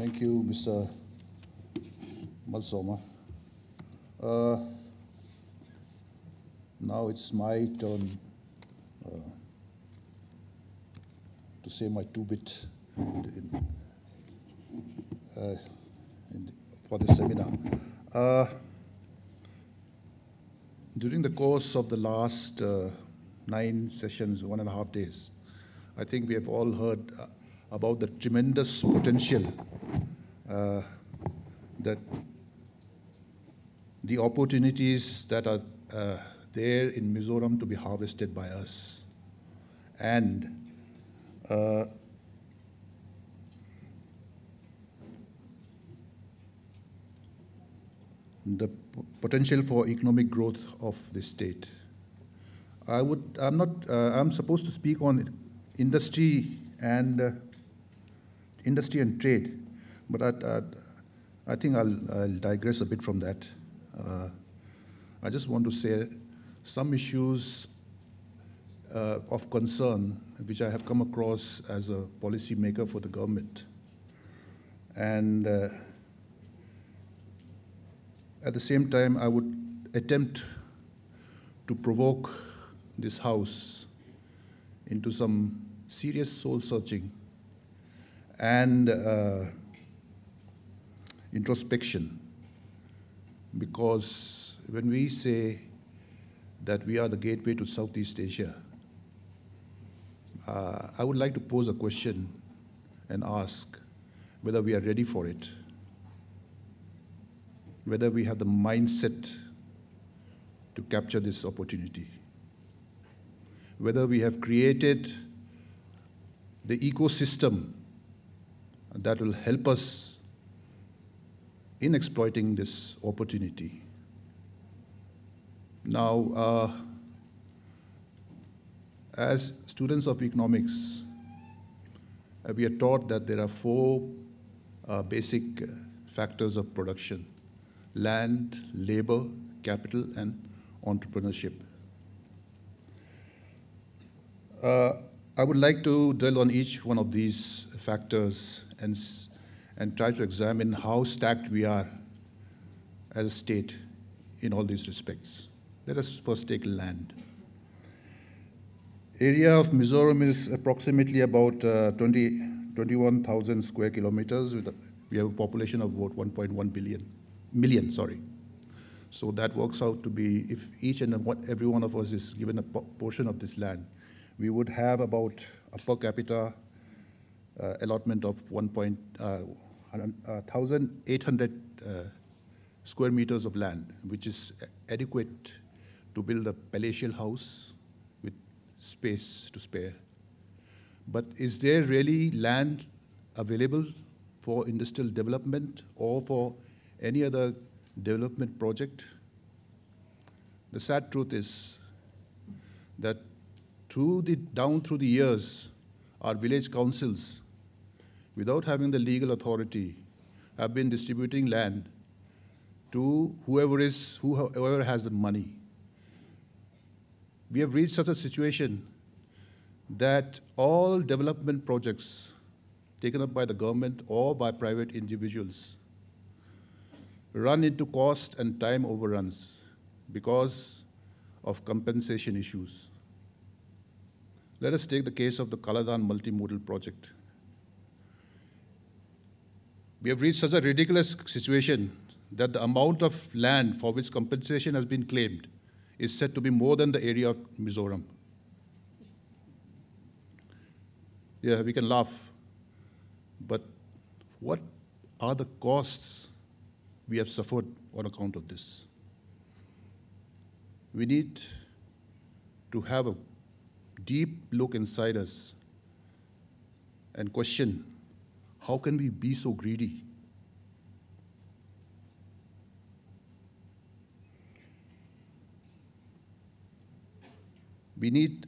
Thank you, Mr. Malsoma. Uh, now it's my turn uh, to say my two bit in, uh, in, for the seminar. Uh, during the course of the last uh, nine sessions, one and a half days, I think we have all heard uh, about the tremendous potential uh, that the opportunities that are uh, there in Mizoram to be harvested by us. And uh, the potential for economic growth of the state. I would, I'm not, uh, I'm supposed to speak on industry and uh, industry and trade, but I, I, I think I'll, I'll, digress a bit from that. Uh, I just want to say some issues uh, of concern which I have come across as a policymaker for the government. And uh, at the same time, I would attempt to provoke this House into some serious soul searching and uh, introspection. Because when we say that we are the gateway to Southeast Asia, uh, I would like to pose a question and ask whether we are ready for it, whether we have the mindset to capture this opportunity, whether we have created the ecosystem that will help us in exploiting this opportunity. Now, uh, as students of economics, uh, we are taught that there are four uh, basic uh, factors of production land, labor, capital, and entrepreneurship. Uh, I would like to dwell on each one of these factors and, and try to examine how stacked we are as a state in all these respects. Let us first take land. Area of Mizoram is approximately about uh, 20, 21,000 square kilometers. With a, we have a population of about 1.1 billion, million, sorry. So that works out to be, if each and every one of us is given a portion of this land, we would have about a per capita uh, allotment of 1,800 uh, uh, square meters of land, which is adequate to build a palatial house with space to spare. But is there really land available for industrial development or for any other development project? The sad truth is that through the, down through the years, our village councils without having the legal authority, have been distributing land to whoever is whoever has the money. We have reached such a situation that all development projects taken up by the government or by private individuals run into cost and time overruns because of compensation issues. Let us take the case of the Kaladan multimodal project. We have reached such a ridiculous situation that the amount of land for which compensation has been claimed is said to be more than the area of Mizoram. Yeah, we can laugh, but what are the costs we have suffered on account of this? We need to have a deep look inside us and question how can we be so greedy? We need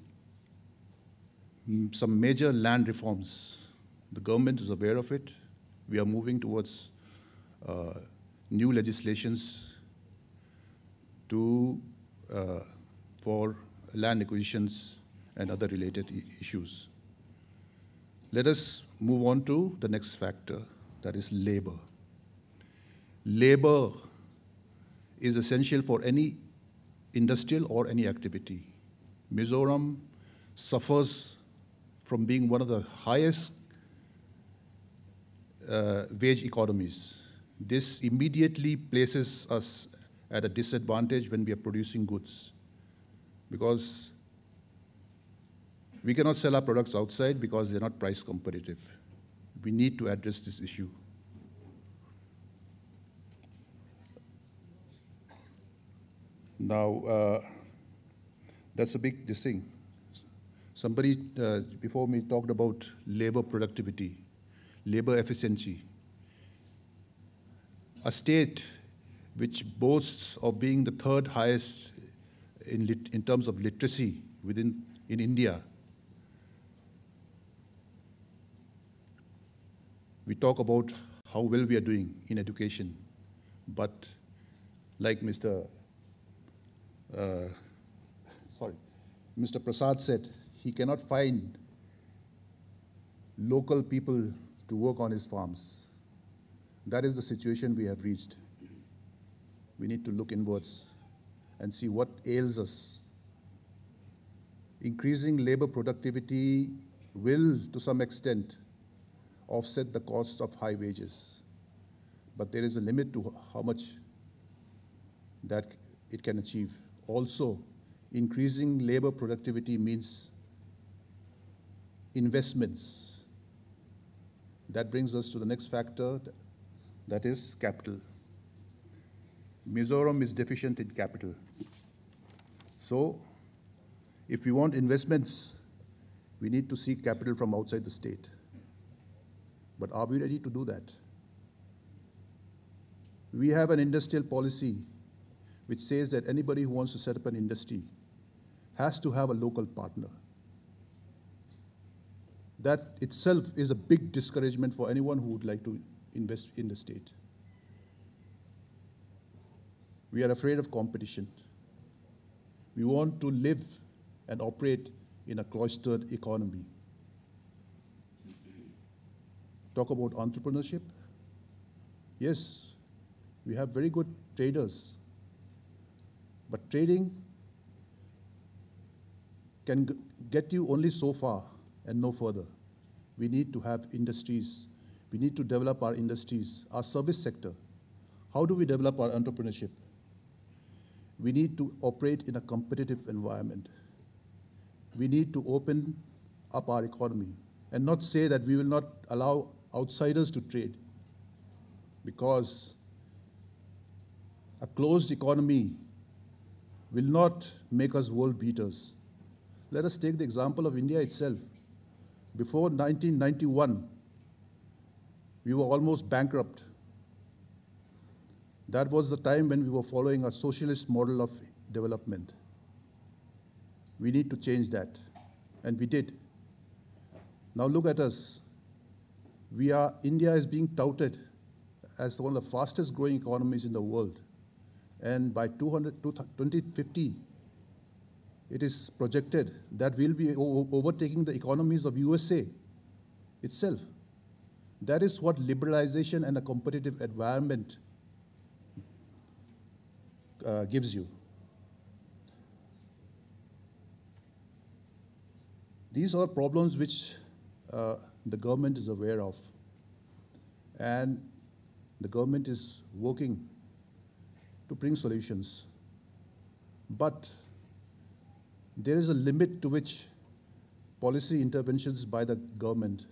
some major land reforms. The government is aware of it. We are moving towards uh, new legislations to, uh, for land acquisitions and other related issues. Let us move on to the next factor, that is labor. Labor is essential for any industrial or any activity. Mizoram suffers from being one of the highest uh, wage economies. This immediately places us at a disadvantage when we are producing goods because we cannot sell our products outside because they're not price competitive. We need to address this issue. Now, uh, that's a big this thing. Somebody uh, before me talked about labor productivity, labor efficiency. A state which boasts of being the third highest in, in terms of literacy within in India. We talk about how well we are doing in education, but like Mr. Uh, sorry, Mr. Prasad said, he cannot find local people to work on his farms. That is the situation we have reached. We need to look inwards and see what ails us. Increasing labor productivity will, to some extent, offset the cost of high wages. But there is a limit to how much that it can achieve. Also, increasing labor productivity means investments. That brings us to the next factor, that is capital. Mizoram is deficient in capital. So, if we want investments, we need to seek capital from outside the state. But are we ready to do that? We have an industrial policy which says that anybody who wants to set up an industry has to have a local partner. That itself is a big discouragement for anyone who would like to invest in the state. We are afraid of competition. We want to live and operate in a cloistered economy. Talk about entrepreneurship. Yes, we have very good traders, but trading can get you only so far and no further. We need to have industries. We need to develop our industries, our service sector. How do we develop our entrepreneurship? We need to operate in a competitive environment. We need to open up our economy and not say that we will not allow outsiders to trade because a closed economy will not make us world beaters. Let us take the example of India itself. Before 1991, we were almost bankrupt. That was the time when we were following a socialist model of development. We need to change that, and we did. Now look at us. We are, India is being touted as one of the fastest growing economies in the world. And by 200, 2050, it is projected that we'll be overtaking the economies of USA itself. That is what liberalization and a competitive environment uh, gives you. These are problems which uh, the government is aware of. And the government is working to bring solutions. But there is a limit to which policy interventions by the government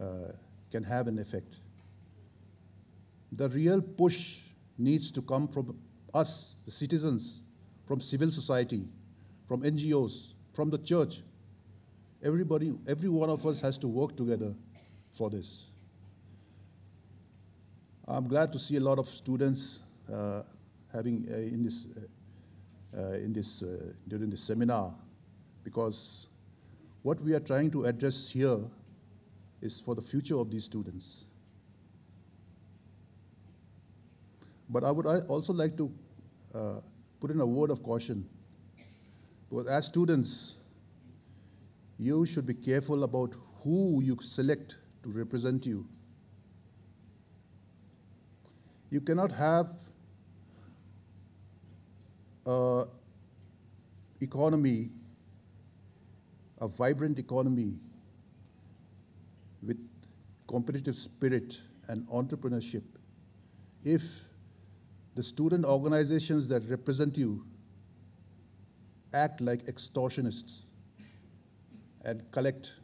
uh, can have an effect. The real push needs to come from us, the citizens, from civil society, from NGOs, from the church. Everybody, every one of us has to work together for this. I'm glad to see a lot of students uh, having uh, in this uh, uh, in this, uh, during this seminar because what we are trying to address here is for the future of these students. But I would also like to uh, put in a word of caution. Because as students, you should be careful about who you select to represent you. You cannot have a economy, a vibrant economy with competitive spirit and entrepreneurship. If the student organizations that represent you act like extortionists and collect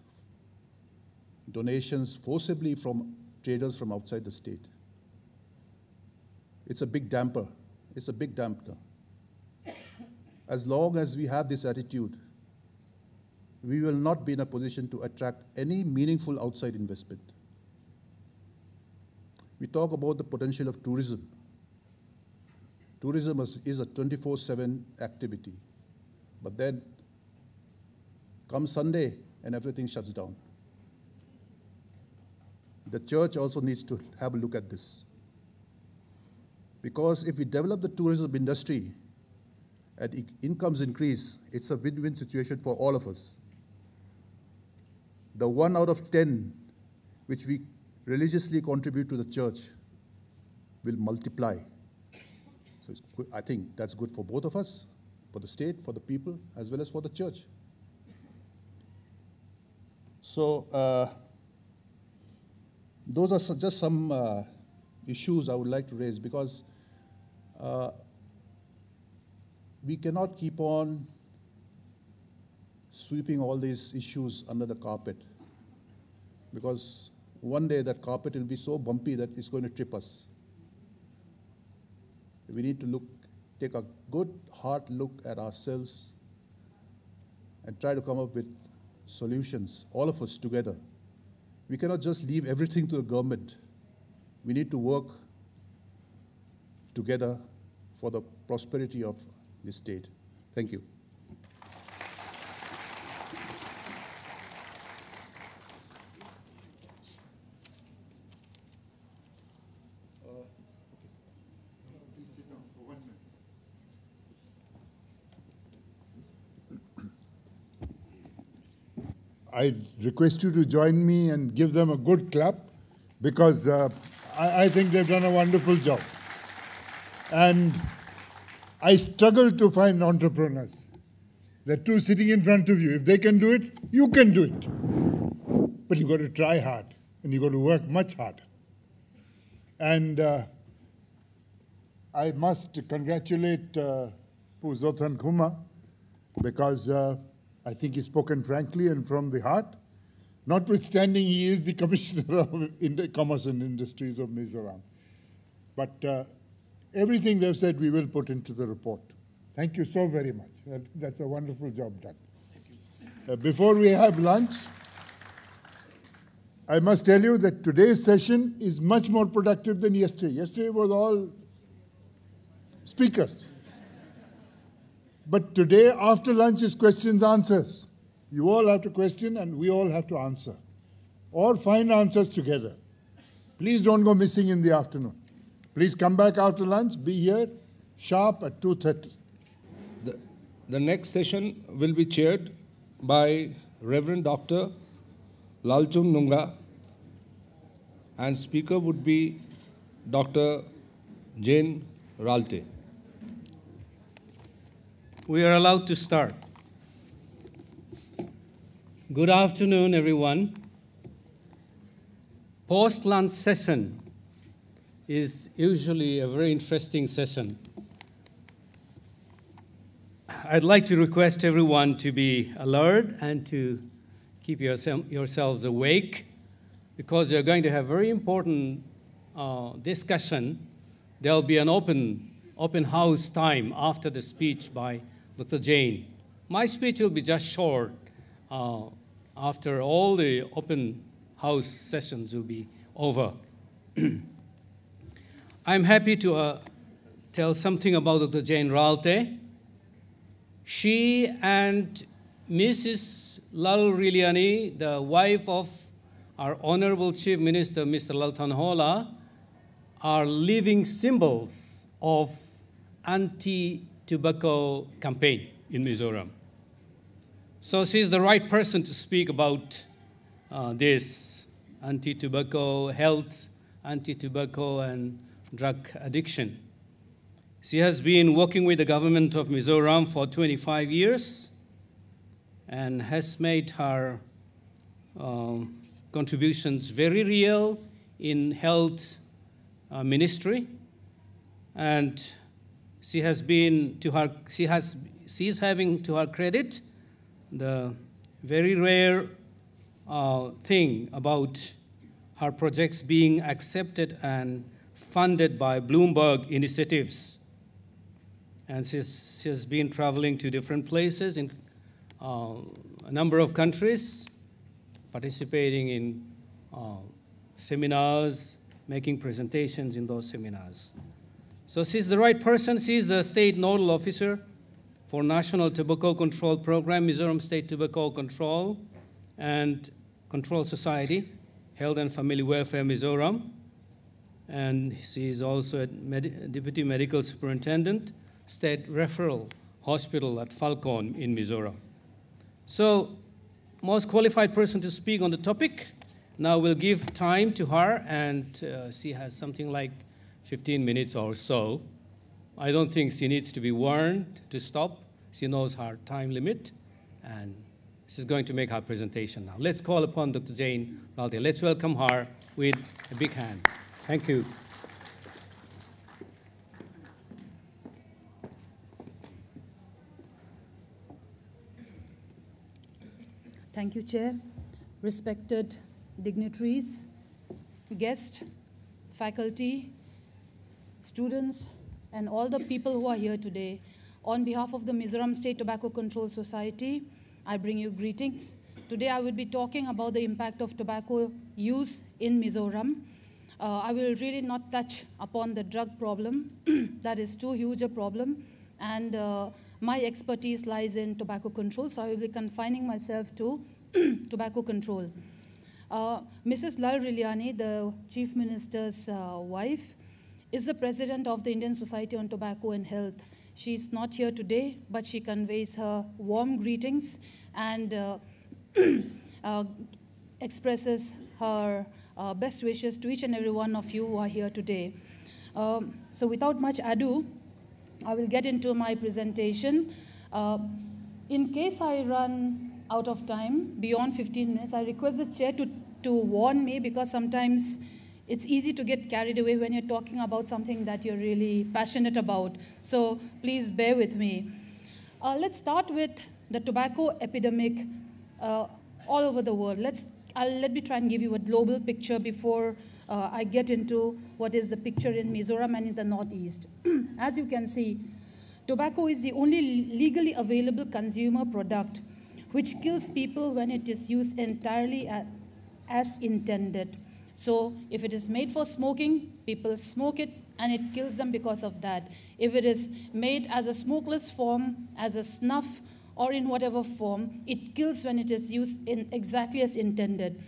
donations forcibly from traders from outside the state. It's a big damper. It's a big damper. As long as we have this attitude, we will not be in a position to attract any meaningful outside investment. We talk about the potential of tourism. Tourism is a 24 7 activity. But then comes Sunday and everything shuts down. The church also needs to have a look at this. Because if we develop the tourism industry and incomes increase, it's a win win situation for all of us. The one out of 10 which we religiously contribute to the church will multiply. So I think that's good for both of us, for the state, for the people, as well as for the church. So uh, those are just some uh, issues I would like to raise because uh, we cannot keep on sweeping all these issues under the carpet because one day that carpet will be so bumpy that it's going to trip us. We need to look, take a good hard look at ourselves and try to come up with solutions, all of us together. We cannot just leave everything to the government. We need to work together for the prosperity of this state. Thank you. I request you to join me and give them a good clap because uh, I, I, think they've done a wonderful job. And I struggle to find entrepreneurs. There are two sitting in front of you. If they can do it, you can do it. But you've got to try hard and you've got to work much harder. And uh, I must congratulate uh, Puzothan Kuma because uh, I think he's spoken frankly and from the heart, notwithstanding he is the Commissioner of Commerce and Industries of Mizoram. But uh, everything they've said we will put into the report. Thank you so very much. That, that's a wonderful job done. Uh, before we have lunch, I must tell you that today's session is much more productive than yesterday. Yesterday was all speakers. But today, after lunch, is questions, answers. You all have to question and we all have to answer. Or find answers together. Please don't go missing in the afternoon. Please come back after lunch, be here sharp at 2.30. The, the next session will be chaired by Reverend Dr. Lalchung Nunga and speaker would be Dr. Jane Ralte we are allowed to start. Good afternoon, everyone. Post lunch session is usually a very interesting session. I'd like to request everyone to be alert and to keep yourselves awake because you're going to have very important uh, discussion. There'll be an open, open house time after the speech by Dr. Jane. My speech will be just short. Uh, after all the open house sessions will be over. I'm happy to uh, tell something about Dr. Jane Ralte. She and Mrs. Lal Riliani, the wife of our Honorable Chief Minister, Mr. Lalthanhawla, are living symbols of anti tobacco campaign in Mizoram. So she's the right person to speak about uh, this anti-tobacco health, anti-tobacco and drug addiction. She has been working with the government of Mizoram for 25 years and has made her um, contributions very real in health uh, ministry. And she has been to her, she has, she is having to her credit the very rare uh, thing about her projects being accepted and funded by Bloomberg initiatives. And she's, she has been traveling to different places in uh, a number of countries, participating in uh, seminars, making presentations in those seminars. So she's the right person. She's the state nodal officer for National Tobacco Control Program, Mizoram State Tobacco Control and Control Society, Health and Family Welfare Mizoram. And she is also a Deputy Medical Superintendent, State Referral Hospital at Falkawn in Mizoram. So, most qualified person to speak on the topic. Now we'll give time to her, and uh, she has something like 15 minutes or so. I don't think she needs to be warned to stop. She knows her time limit, and she's going to make her presentation now. Let's call upon Dr. Jane Ralte. Let's welcome her with a big hand. Thank you. Thank you, Chair. Respected dignitaries, guests, faculty, students, and all the people who are here today. On behalf of the Mizoram State Tobacco Control Society, I bring you greetings. Today I will be talking about the impact of tobacco use in Mizoram. Uh, I will really not touch upon the drug problem. that is too huge a problem. And uh, my expertise lies in tobacco control, so I will be confining myself to tobacco control. Uh, Mrs. Lal Riliani, the Chief Minister's uh, wife, is the president of the Indian Society on Tobacco and Health. She's not here today, but she conveys her warm greetings and uh, uh expresses her uh, best wishes to each and every one of you who are here today. Um, so without much ado, I will get into my presentation. Uh, in case I run out of time, beyond 15 minutes, I request the chair to, to warn me because sometimes it's easy to get carried away when you're talking about something that you're really passionate about. So please bear with me. Uh, let's start with the tobacco epidemic uh, all over the world. Let's, I'll, let me try and give you a global picture before uh, I get into what is the picture in Mizoram and in the Northeast. As you can see, tobacco is the only legally available consumer product which kills people when it is used entirely as intended. So if it is made for smoking, people smoke it and it kills them because of that. If it is made as a smokeless form, as a snuff, or in whatever form, it kills when it is used in exactly as intended.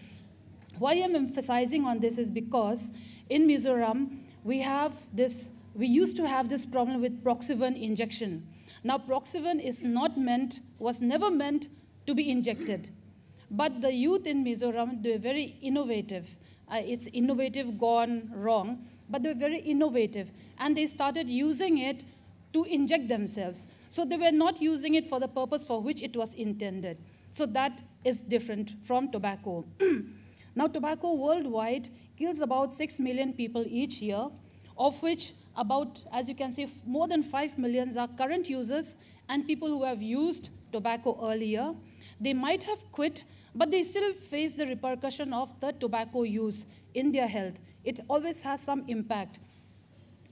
Why I'm emphasizing on this is because in Mizoram, we have this, we used to have this problem with Proxyvon injection. Now, Proxyvon is not meant, was never meant to be injected. But the youth in Mizoram, they're very innovative. Uh, it's innovative gone wrong, but they were very innovative. And they started using it to inject themselves. So they were not using it for the purpose for which it was intended. So that is different from tobacco. Now, tobacco worldwide kills about 6 million people each year, of which about, as you can see, more than 5 million are current users and people who have used tobacco earlier. They might have quit, but they still face the repercussion of the tobacco use in their health. It always has some impact.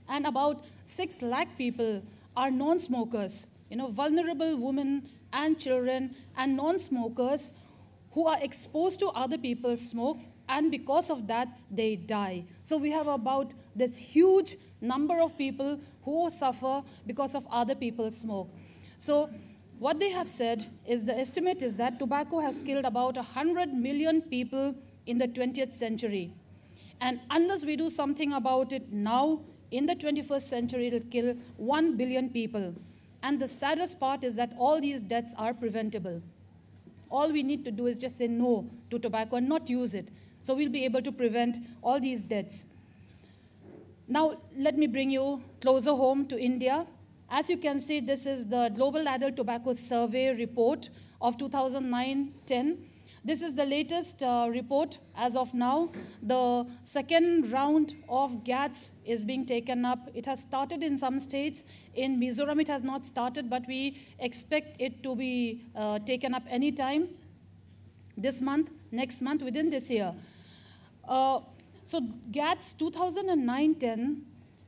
And about 6 lakh people are non smokers, you know, vulnerable women and children and non smokers who are exposed to other people's smoke and because of that they die so we have about this huge number of people who suffer because of other people's smoke so what they have said is the estimate is that tobacco has killed about 100 million people in the 20th century and unless we do something about it now in the 21st century it'll kill 1 billion people and the saddest part is that all these deaths are preventable all we need to do is just say no to tobacco and not use it. So we'll be able to prevent all these deaths. Now, let me bring you closer home to India. As you can see, this is the Global Adult Tobacco Survey report of 2009-10. This is the latest uh, report as of now. The second round of GATS is being taken up. It has started in some states. In Mizoram, it has not started, but we expect it to be uh, taken up anytime this month, next month, within this year. Uh, so GATS 2009-10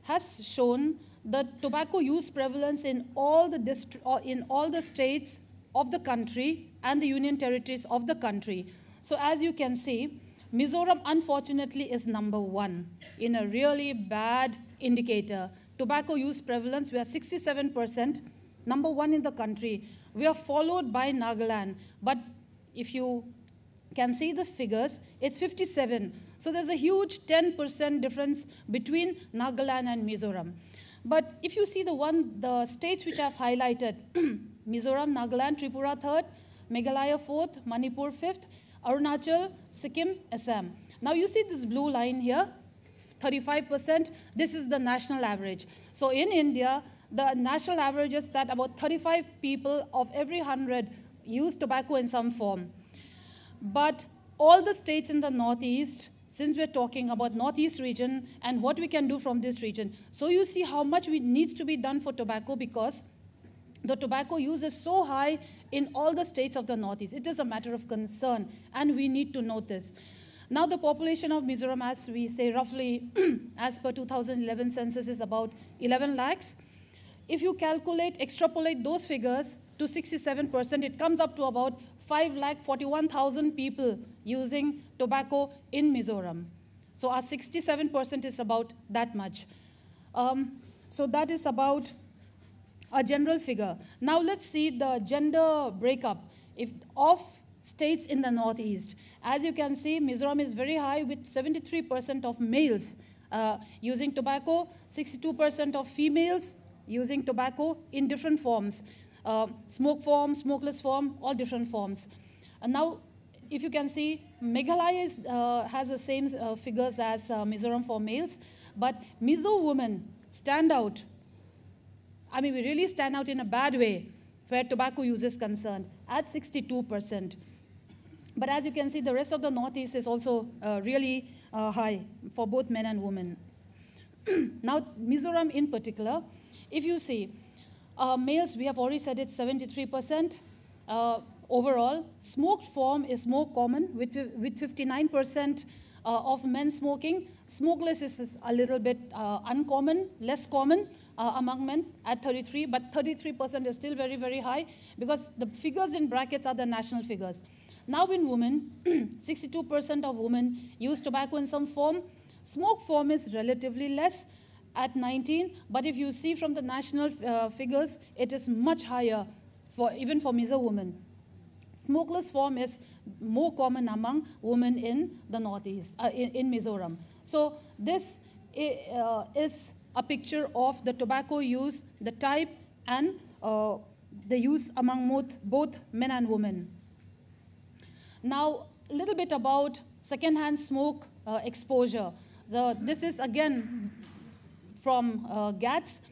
has shown the tobacco use prevalence in all the dist- uh, in all the states of the country and the union territories of the country. So as you can see, Mizoram unfortunately is number one in a really bad indicator. Tobacco use prevalence, we are 67%, number one in the country. We are followed by Nagaland, but if you can see the figures, it's 57. So there's a huge 10% difference between Nagaland and Mizoram. But if you see the one, the states which I've highlighted, Mizoram, Nagaland, Tripura third, Meghalaya fourth, Manipur fifth, Arunachal, Sikkim, Assam. Now you see this blue line here, 35%. This is the national average. So in India, the national average is that about 35 people of every 100 use tobacco in some form. But all the states in the northeast since we're talking about northeast region and what we can do from this region. So you see how much we needs to be done for tobacco because the tobacco use is so high in all the states of the northeast. It is a matter of concern and we need to note this. Now the population of Mizoram, as we say roughly, as per 2011 census, is about 11 lakhs. If you calculate, extrapolate those figures to 67%, it comes up to about 5 lakh 41,000 people using tobacco in Mizoram. So our 67% is about that much. Um, so that is about a general figure. Now let's see the gender breakup if, of states in the northeast. As you can see, Mizoram is very high with 73% of males uh, using tobacco, 62% of females using tobacco in different forms. Uh, smoke form, smokeless form, all different forms. And now if you can see, Meghalaya is, uh, has the same uh, figures as uh, Mizoram for males, but Mizo women stand out. I mean, we really stand out in a bad way where tobacco use is concerned at 62%. But as you can see, the rest of the Northeast is also uh, really uh, high for both men and women. now, Mizoram in particular, if you see, uh, males, we have already said it's 73%. Uh, overall. Smoked form is more common with, with 59% uh, of men smoking. Smokeless is a little bit uh, uncommon, less common uh, among men at 33, but 33% is still very, very high because the figures in brackets are the national figures. Now in women, 62% of women use tobacco in some form. Smoke form is relatively less at 19, but if you see from the national uh, figures, it is much higher for even for Mizo women. Smokeless form is more common among women in the Northeast, uh, in, in, Mizoram. So this uh, is a picture of the tobacco use, the type, and uh, the use among both, both men and women. Now, a little bit about secondhand smoke uh, exposure. The, this is again from uh, GATS.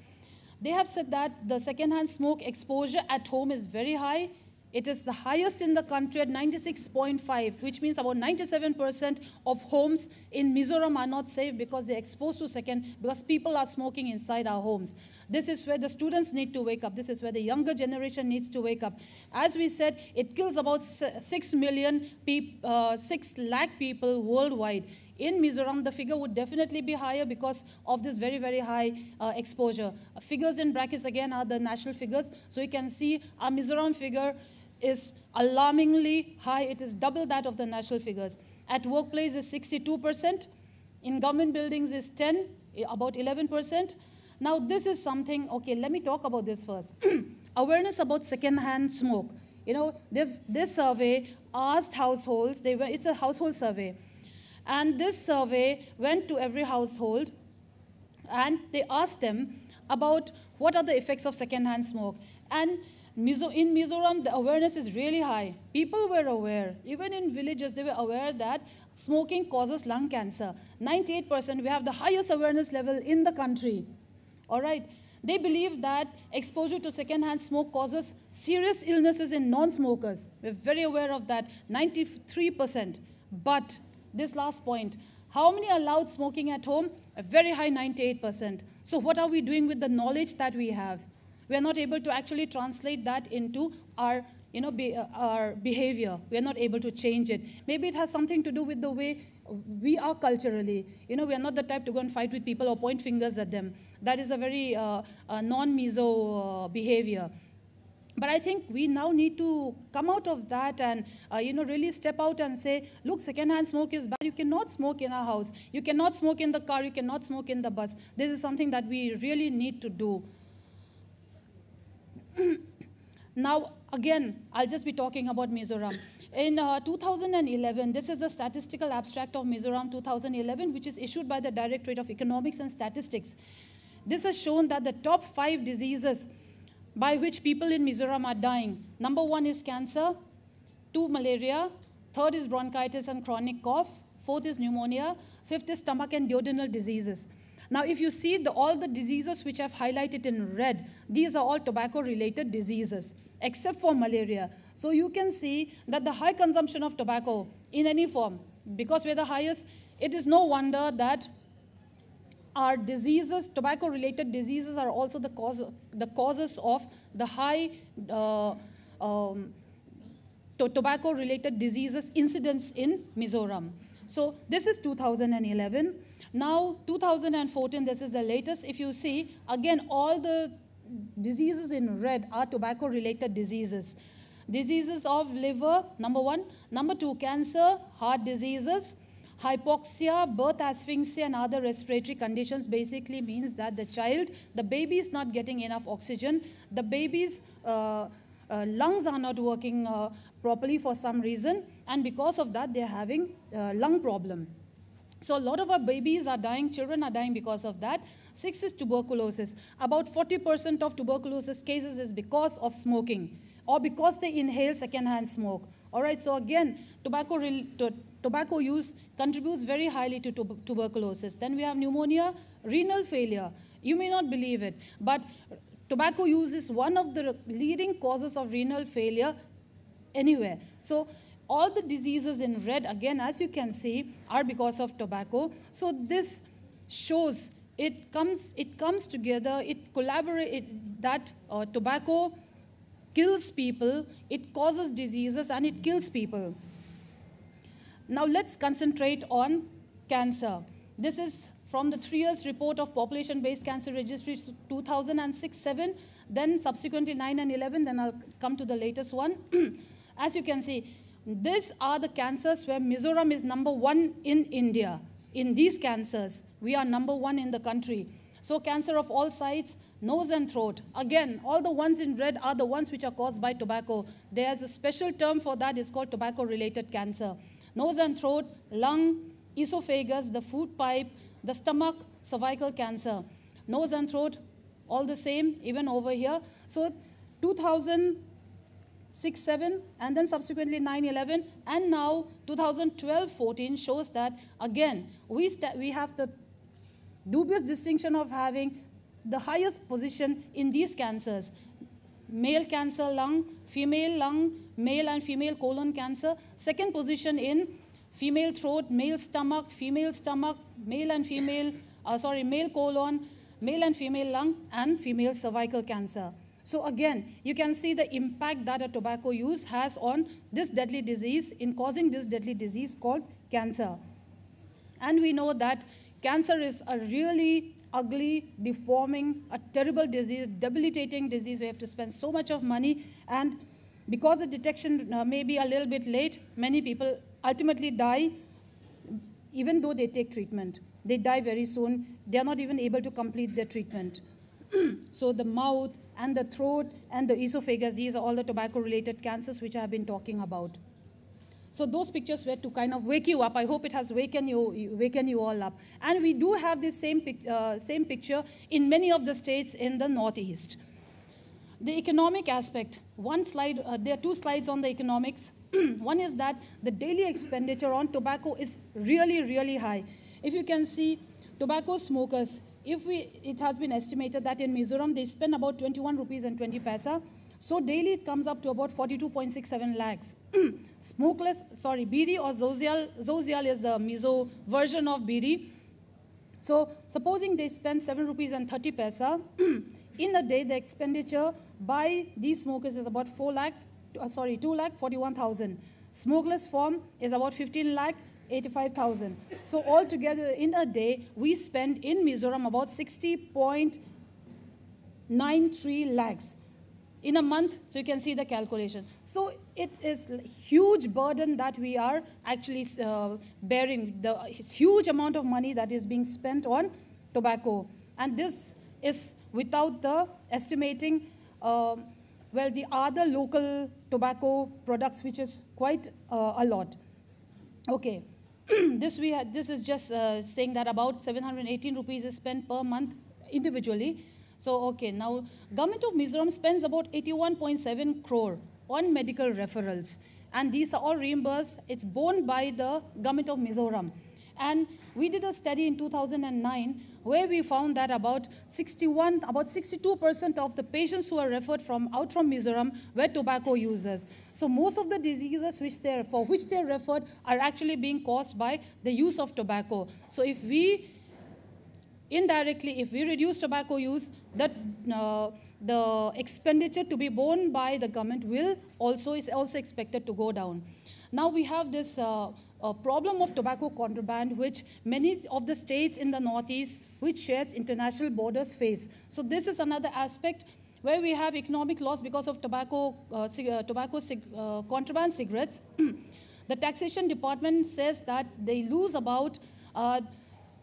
They have said that the secondhand smoke exposure at home is very high it is the highest in the country at 96.5, which means about 97% of homes in Mizoram are not safe because they're exposed to second, because people are smoking inside our homes. This is where the students need to wake up. This is where the younger generation needs to wake up. As we said, it kills about 6 million, people, uh, 6 lakh people worldwide. In Mizoram, the figure would definitely be higher because of this very, very high uh, exposure. Figures in brackets, again, are the national figures. So you can see our Mizoram figure is alarmingly high. It is double that of the national figures. At workplace is 62%. In government buildings is 10, eh, about 11%. Now this is something, okay, let me talk about this first. Awareness about secondhand smoke. You know, this, this survey asked households, they were, it's a household survey. And this survey went to every household and they asked them about what are the effects of secondhand smoke. And in Mizoram, the awareness is really high. People were aware, even in villages, they were aware that smoking causes lung cancer. 98%, we have the highest awareness level in the country. All right. They believe that exposure to secondhand smoke causes serious illnesses in non smokers. We're very aware of that. 93%. But this last point how many allowed smoking at home? A very high 98%. So, what are we doing with the knowledge that we have? We are not able to actually translate that into our you know, be, uh, our behavior. We are not able to change it. Maybe it has something to do with the way we are culturally. You know, we are not the type to go and fight with people or point fingers at them. That is a very uh, uh, non-mizo uh, behavior. But I think we now need to come out of that and, uh, you know, really step out and say, look, secondhand smoke is bad. You cannot smoke in a house. You cannot smoke in the car. You cannot smoke in the bus. This is something that we really need to do. now, again, I'll just be talking about Mizoram. In uh, 2011, this is the statistical abstract of Mizoram 2011, which is issued by the Directorate of Economics and Statistics. This has shown that the top five diseases by which people in Mizoram are dying. Number one is cancer, two, malaria, third is bronchitis and chronic cough, fourth is pneumonia, fifth is stomach and duodenal diseases. Now, if you see the, all the diseases which I've highlighted in red, these are all tobacco related diseases, except for malaria. So you can see that the high consumption of tobacco in any form, because we're the highest, it is no wonder that our diseases, tobacco related diseases, are also the, cause, the causes of the high uh, um, to tobacco related diseases incidence in Mizoram. So this is 2011. Now, 2014, this is the latest. If you see, again, all the diseases in red are tobacco related diseases. Diseases of liver, number one. Number two, cancer, heart diseases. Hypoxia, birth asphyxia, and other respiratory conditions basically means that the child, the baby is not getting enough oxygen. The baby's uh, uh, lungs are not working uh, properly for some reason, and because of that, they're having uh, lung problem. So a lot of our babies are dying, children are dying because of that. Six is tuberculosis. About 40% of tuberculosis cases is because of smoking or because they inhale secondhand smoke. All right, so again, tobacco, to, tobacco use contributes very highly to tub tuberculosis. Then we have pneumonia, renal failure. You may not believe it, but tobacco use is one of the leading causes of renal failure anywhere. So all the diseases in red, again, as you can see, are because of tobacco. So this shows it comes, it comes together, it collaborates, that uh, tobacco kills people, it causes diseases, and it kills people. Now let's concentrate on cancer. This is from the three years report of population-based cancer registry 2006-7, then subsequently 9 and 11, then I'll come to the latest one. As you can see, these are the cancers where Mizoram is number one in India. In these cancers, we are number one in the country. So cancer of all sides, nose and throat. Again, all the ones in red are the ones which are caused by tobacco. There's a special term for that. It's called tobacco-related cancer. Nose and throat, lung, esophagus, the food pipe, the stomach, cervical cancer. Nose and throat, all the same, even over here. So 2006 7, and then subsequently 9, 11, and now 2012, 14 shows that again, we, we have the dubious distinction of having the highest position in these cancers. Male cancer lung, female lung, male and female colon cancer. Second position in female throat, male stomach, female stomach, male and female, uh, sorry, male colon, male and female lung, and female cervical cancer. So again, you can see the impact that a tobacco use has on this deadly disease in causing this deadly disease called cancer. And we know that cancer is a really ugly, deforming, a terrible disease, debilitating disease. We have to spend so much of money. And because the detection uh, may be a little bit late, many people ultimately die even though they take treatment. They die very soon. They are not even able to complete their treatment. so the mouth and the throat and the esophagus, these are all the tobacco-related cancers which I have been talking about. So those pictures were to kind of wake you up. I hope it has waken you, waken you all up. And we do have this same, uh, same picture in many of the states in the Northeast. The economic aspect, one slide, uh, there are two slides on the economics. one is that the daily expenditure on tobacco is really, really high. If you can see, tobacco smokers, if we, it has been estimated that in Mizoram they spend about 21 rupees and 20 paisa. So daily it comes up to about 42.67 lakhs. Smokeless, sorry, bidi or Zozial, Zozial is the Mizo version of bidi. So supposing they spend 7 rupees and 30 paisa, in a day the expenditure by these smokers is about 4 lakh, uh, sorry, 2 lakh 41,000. Smokeless form is about 15 lakh 85,000. So altogether in a day, we spend in Mizoram about 60.93 lakhs. In a month, so you can see the calculation. So it is huge burden that we are actually uh, bearing, the huge amount of money that is being spent on tobacco. And this is without the estimating, uh, well, the other local tobacco products, which is quite uh, a lot. Okay, this, we had, this is just uh, saying that about 718 rupees is spent per month individually. So, okay, now government of Mizoram spends about 81.7 crore on medical referrals. And these are all reimbursed. It's borne by the government of Mizoram. And we did a study in 2009 where we found that about 61, about 62% of the patients who are referred from out from Mizoram were tobacco users. So most of the diseases which they're, for which they're referred are actually being caused by the use of tobacco. So if we indirectly, if we reduce tobacco use, that uh, the expenditure to be borne by the government will also is also expected to go down. Now we have this uh, a problem of tobacco contraband, which many of the states in the Northeast, which shares international borders, face. So this is another aspect where we have economic loss because of tobacco, uh, uh, tobacco uh, contraband cigarettes. the taxation department says that they lose about uh,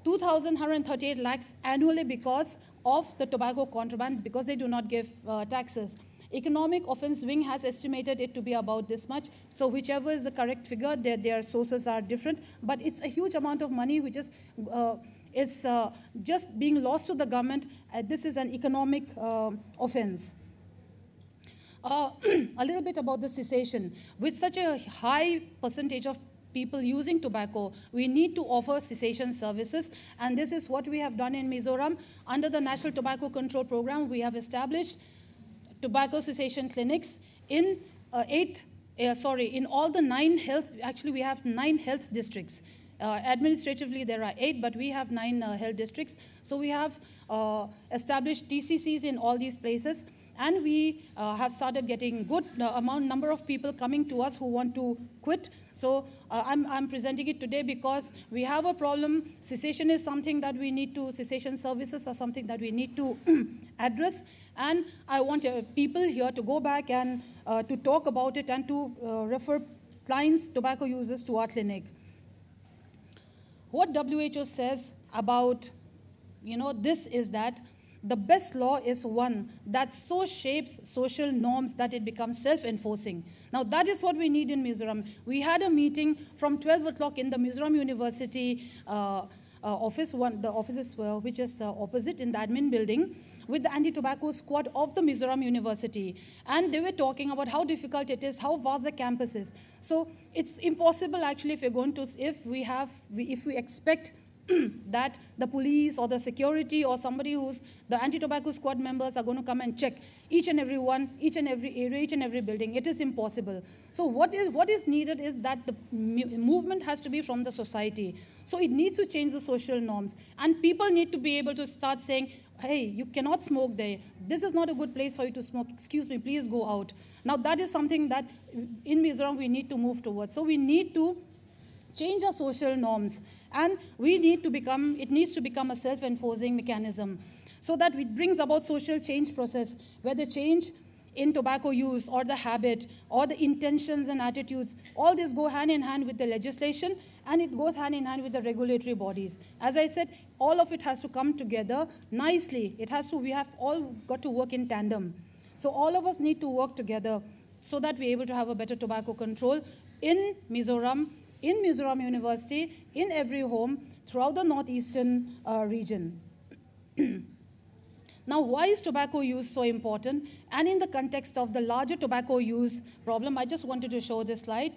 2,138 lakhs annually because of the tobacco contraband because they do not give uh, taxes. Economic offense wing has estimated it to be about this much. So whichever is the correct figure, their, their sources are different. But it's a huge amount of money which is, uh, is uh, just being lost to the government. Uh, this is an economic uh, offense. Uh, a little bit about the cessation. With such a high percentage of people using tobacco, we need to offer cessation services. And this is what we have done in Mizoram. Under the National Tobacco Control Program, we have established tobacco cessation clinics in uh, eight, uh, sorry, in all the nine health, actually we have nine health districts. Uh, administratively, there are eight, but we have nine uh, health districts. So we have uh, established TCCs in all these places, and we uh, have started getting good amount number of people coming to us who want to quit. So I'm, I'm presenting it today because we have a problem. Cessation is something that we need to, cessation services are something that we need to address. And I want uh, people here to go back and uh, to talk about it and to uh, refer clients, tobacco users to our clinic. What WHO says about, you know, this is that the best law is one that so shapes social norms that it becomes self-enforcing. Now that is what we need in Mizoram. We had a meeting from 12 o'clock in the Mizoram University uh, uh, office, one, the offices were, which is uh, opposite in the admin building with the anti-tobacco squad of the Mizoram University. And they were talking about how difficult it is, how vast the campus is. So it's impossible actually if we're going to, if we have, if we expect that the police or the security or somebody who's the anti-tobacco squad members are going to come and check each and every one, each and every area, each and every building. It is impossible. So what is, what is needed is that the movement has to be from the society. So it needs to change the social norms. And people need to be able to start saying, hey, you cannot smoke there. This is not a good place for you to smoke. Excuse me, please go out. Now, that is something that in Mizoram we need to move towards. So, we need to change our social norms and we need to become, it needs to become a self-enforcing mechanism so that it brings about social change process where the change in tobacco use or the habit or the intentions and attitudes, all this go hand in hand with the legislation and it goes hand in hand with the regulatory bodies. As I said, all of it has to come together nicely. It has to, we have all got to work in tandem. So all of us need to work together so that we're able to have a better tobacco control in Mizoram, in Mizoram University, in every home, throughout the northeastern uh, region. Now, why is tobacco use so important? And in the context of the larger tobacco use problem, I just wanted to show this slide,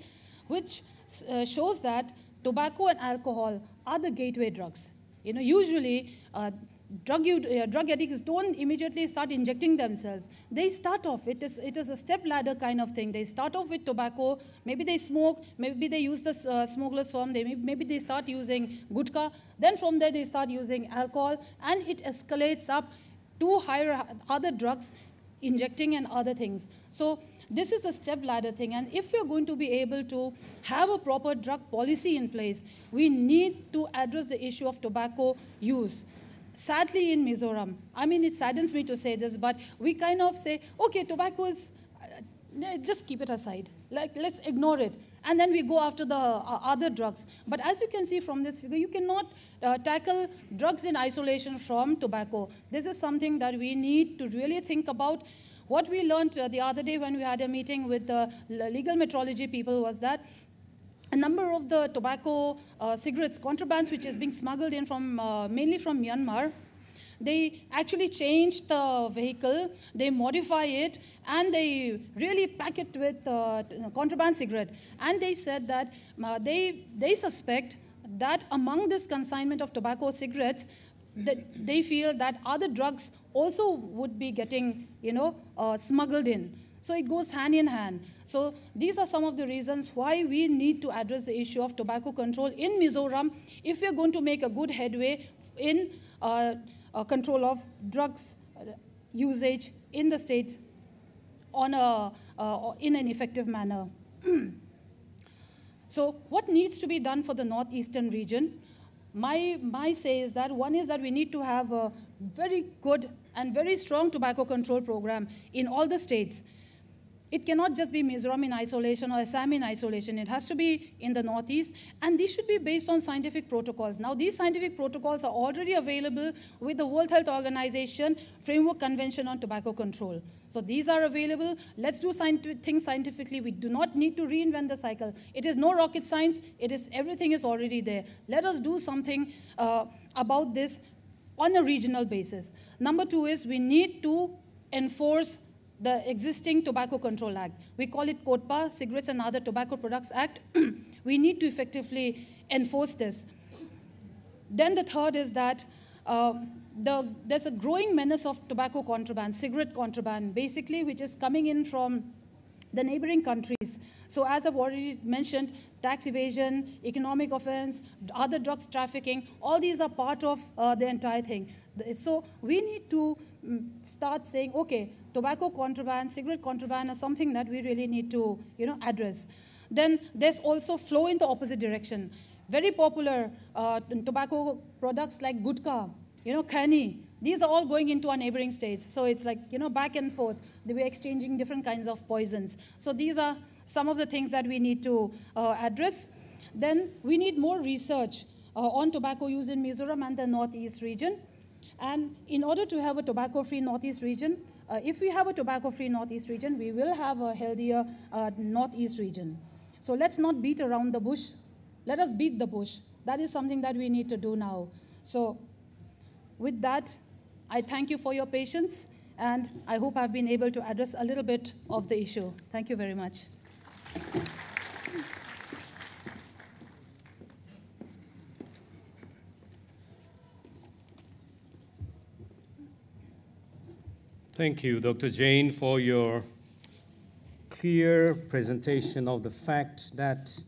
which uh, shows that tobacco and alcohol are the gateway drugs. You know, usually uh, drug, uh, drug addicts don't immediately start injecting themselves. They start off, it is, it is a step ladder kind of thing. They start off with tobacco, maybe they smoke, maybe they use the uh, smokeless form, they, maybe they start using gutka, then from there they start using alcohol, and it escalates up to higher other drugs, injecting and other things. So this is a step ladder thing, and if we're going to be able to have a proper drug policy in place, we need to address the issue of tobacco use sadly in Mizoram, I mean, it saddens me to say this, but we kind of say, okay, tobacco is, uh, just keep it aside. Like, let's ignore it. And then we go after the uh, other drugs. But as you can see from this figure, you cannot uh, tackle drugs in isolation from tobacco. This is something that we need to really think about. What we learned uh, the other day when we had a meeting with the legal metrology people was that a number of the tobacco uh, cigarettes contrabands which is being smuggled in from uh, mainly from Myanmar they actually change the vehicle, they modify it, and they really pack it with uh, contraband cigarette. And they said that uh, they, they suspect that among this consignment of tobacco cigarettes, that they feel that other drugs also would be getting, you know, uh, smuggled in. So it goes hand in hand. So these are some of the reasons why we need to address the issue of tobacco control in Mizoram if we're going to make a good headway in uh, uh, control of drugs uh, usage in the state on a, uh, in an effective manner. so what needs to be done for the northeastern region? My, my say is that one is that we need to have a very good and very strong tobacco control program in all the states it cannot just be Mizoram in isolation or Assam in isolation. It has to be in the Northeast, and these should be based on scientific protocols. Now, these scientific protocols are already available with the World Health Organization Framework Convention on Tobacco Control. So these are available. Let's do things scientifically. We do not need to reinvent the cycle. It is no rocket science. It is everything is already there. Let us do something uh, about this on a regional basis. Number two is we need to enforce the existing Tobacco Control Act. We call it COTPA, Cigarettes and Other Tobacco Products Act. we need to effectively enforce this. Then the third is that uh, the, there's a growing menace of tobacco contraband, cigarette contraband, basically, which is coming in from the neighboring countries. So as I've already mentioned, tax evasion, economic offense, other drugs trafficking, all these are part of uh, the entire thing. So we need to mm, start saying, okay, tobacco contraband, cigarette contraband is something that we really need to you know, address. Then there's also flow in the opposite direction. Very popular uh, tobacco products like gutka, you know, khaini, these are all going into our neighboring states. So it's like, you know, back and forth. Were exchanging different kinds of poisons. So these are some of the things that we need to uh, address. Then we need more research uh, on tobacco use in Mizoram and the Northeast region. And in order to have a tobacco-free Northeast region, uh, if we have a tobacco-free Northeast region, we will have a healthier uh, Northeast region. So let's not beat around the bush. Let us beat the bush. That is something that we need to do now. So with that, I thank you for your patience, and I hope I've been able to address a little bit of the issue. Thank you very much. Thank you, Dr. Jane, for your clear presentation of the fact that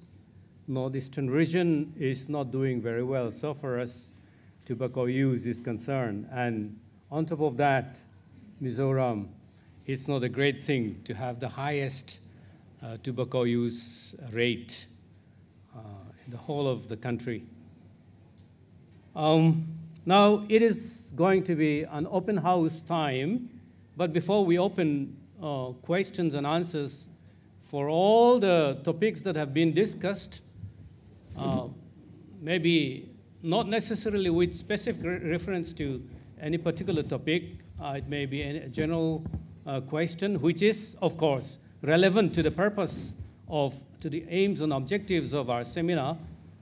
Northeastern region is not doing very well. So for us, tobacco use is concerned. And on top of that, Mizoram, it's not a great thing to have the highest uh, tobacco use rate uh, in the whole of the country. Um, now, it is going to be an open house time, but before we open uh, questions and answers for all the topics that have been discussed, uh, maybe not necessarily with specific re reference to any particular topic. Uh, it may be a general uh, question, which is, of course, relevant to the purpose of, to the aims and objectives of our seminar.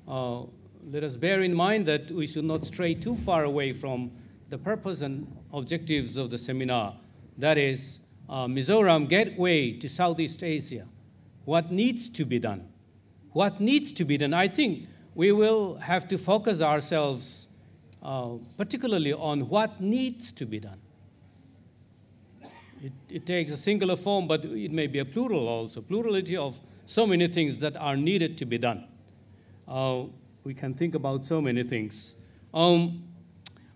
Uh, let us bear in mind that we should not stray too far away from the purpose and objectives of the seminar. That is, uh, Mizoram Gateway to Southeast Asia. What needs to be done? What needs to be done? I think we will have to focus ourselves uh, particularly on what needs to be done. It, it takes a singular form, but it may be a plural also, plurality of so many things that are needed to be done. Uh, we can think about so many things. Um,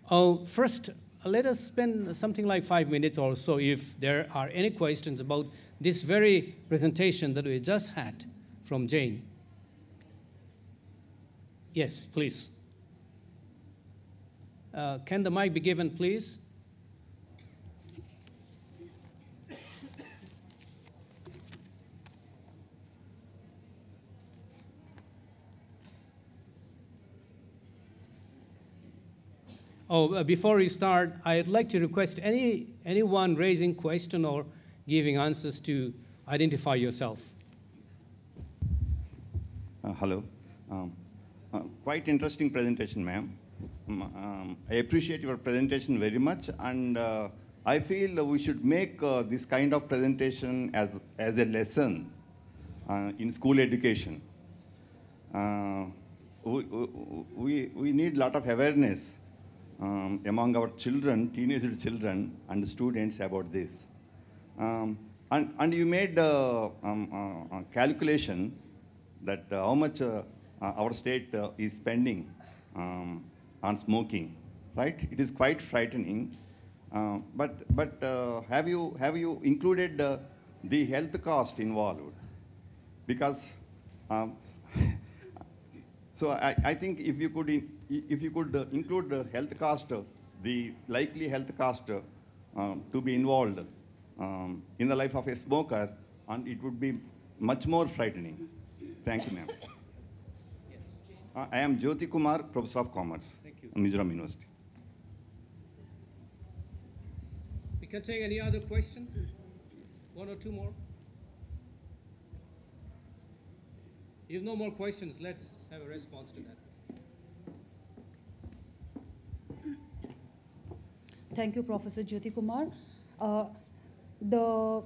uh, first, let us spend something like five minutes or so if there are any questions about this very presentation that we just had from Jane. Yes, please. Uh, can the mic be given, please? Oh, uh, before we start, I'd like to request any, anyone raising question or giving answers to identify yourself. Uh, hello. Um, uh, quite interesting presentation, ma'am. Um, I appreciate your presentation very much, and uh, I feel we should make uh, this kind of presentation as, as a lesson uh, in school education. Uh, we, we, we need a lot of awareness um, among our children, teenage children, and students about this. Um, and, and you made a um, uh, calculation that uh, how much uh, uh our state uh, is spending um, on smoking, right? It is quite frightening. Uh, but but have you have you included the health cost involved? Because um, so I, I think if you could in, if you could uh, include the health cost, uh, the likely health cost uh, um, to be involved um, in the life of a smoker, and it would be much more frightening. Thank you, ma'am. Yes. Uh, I am Jyoti Kumar, Professor of Commerce. Mizoram University. We can take any other question? One or two more? If no more questions, let's have a response to that. Thank you, Professor Jyoti Kumar. Uh, the,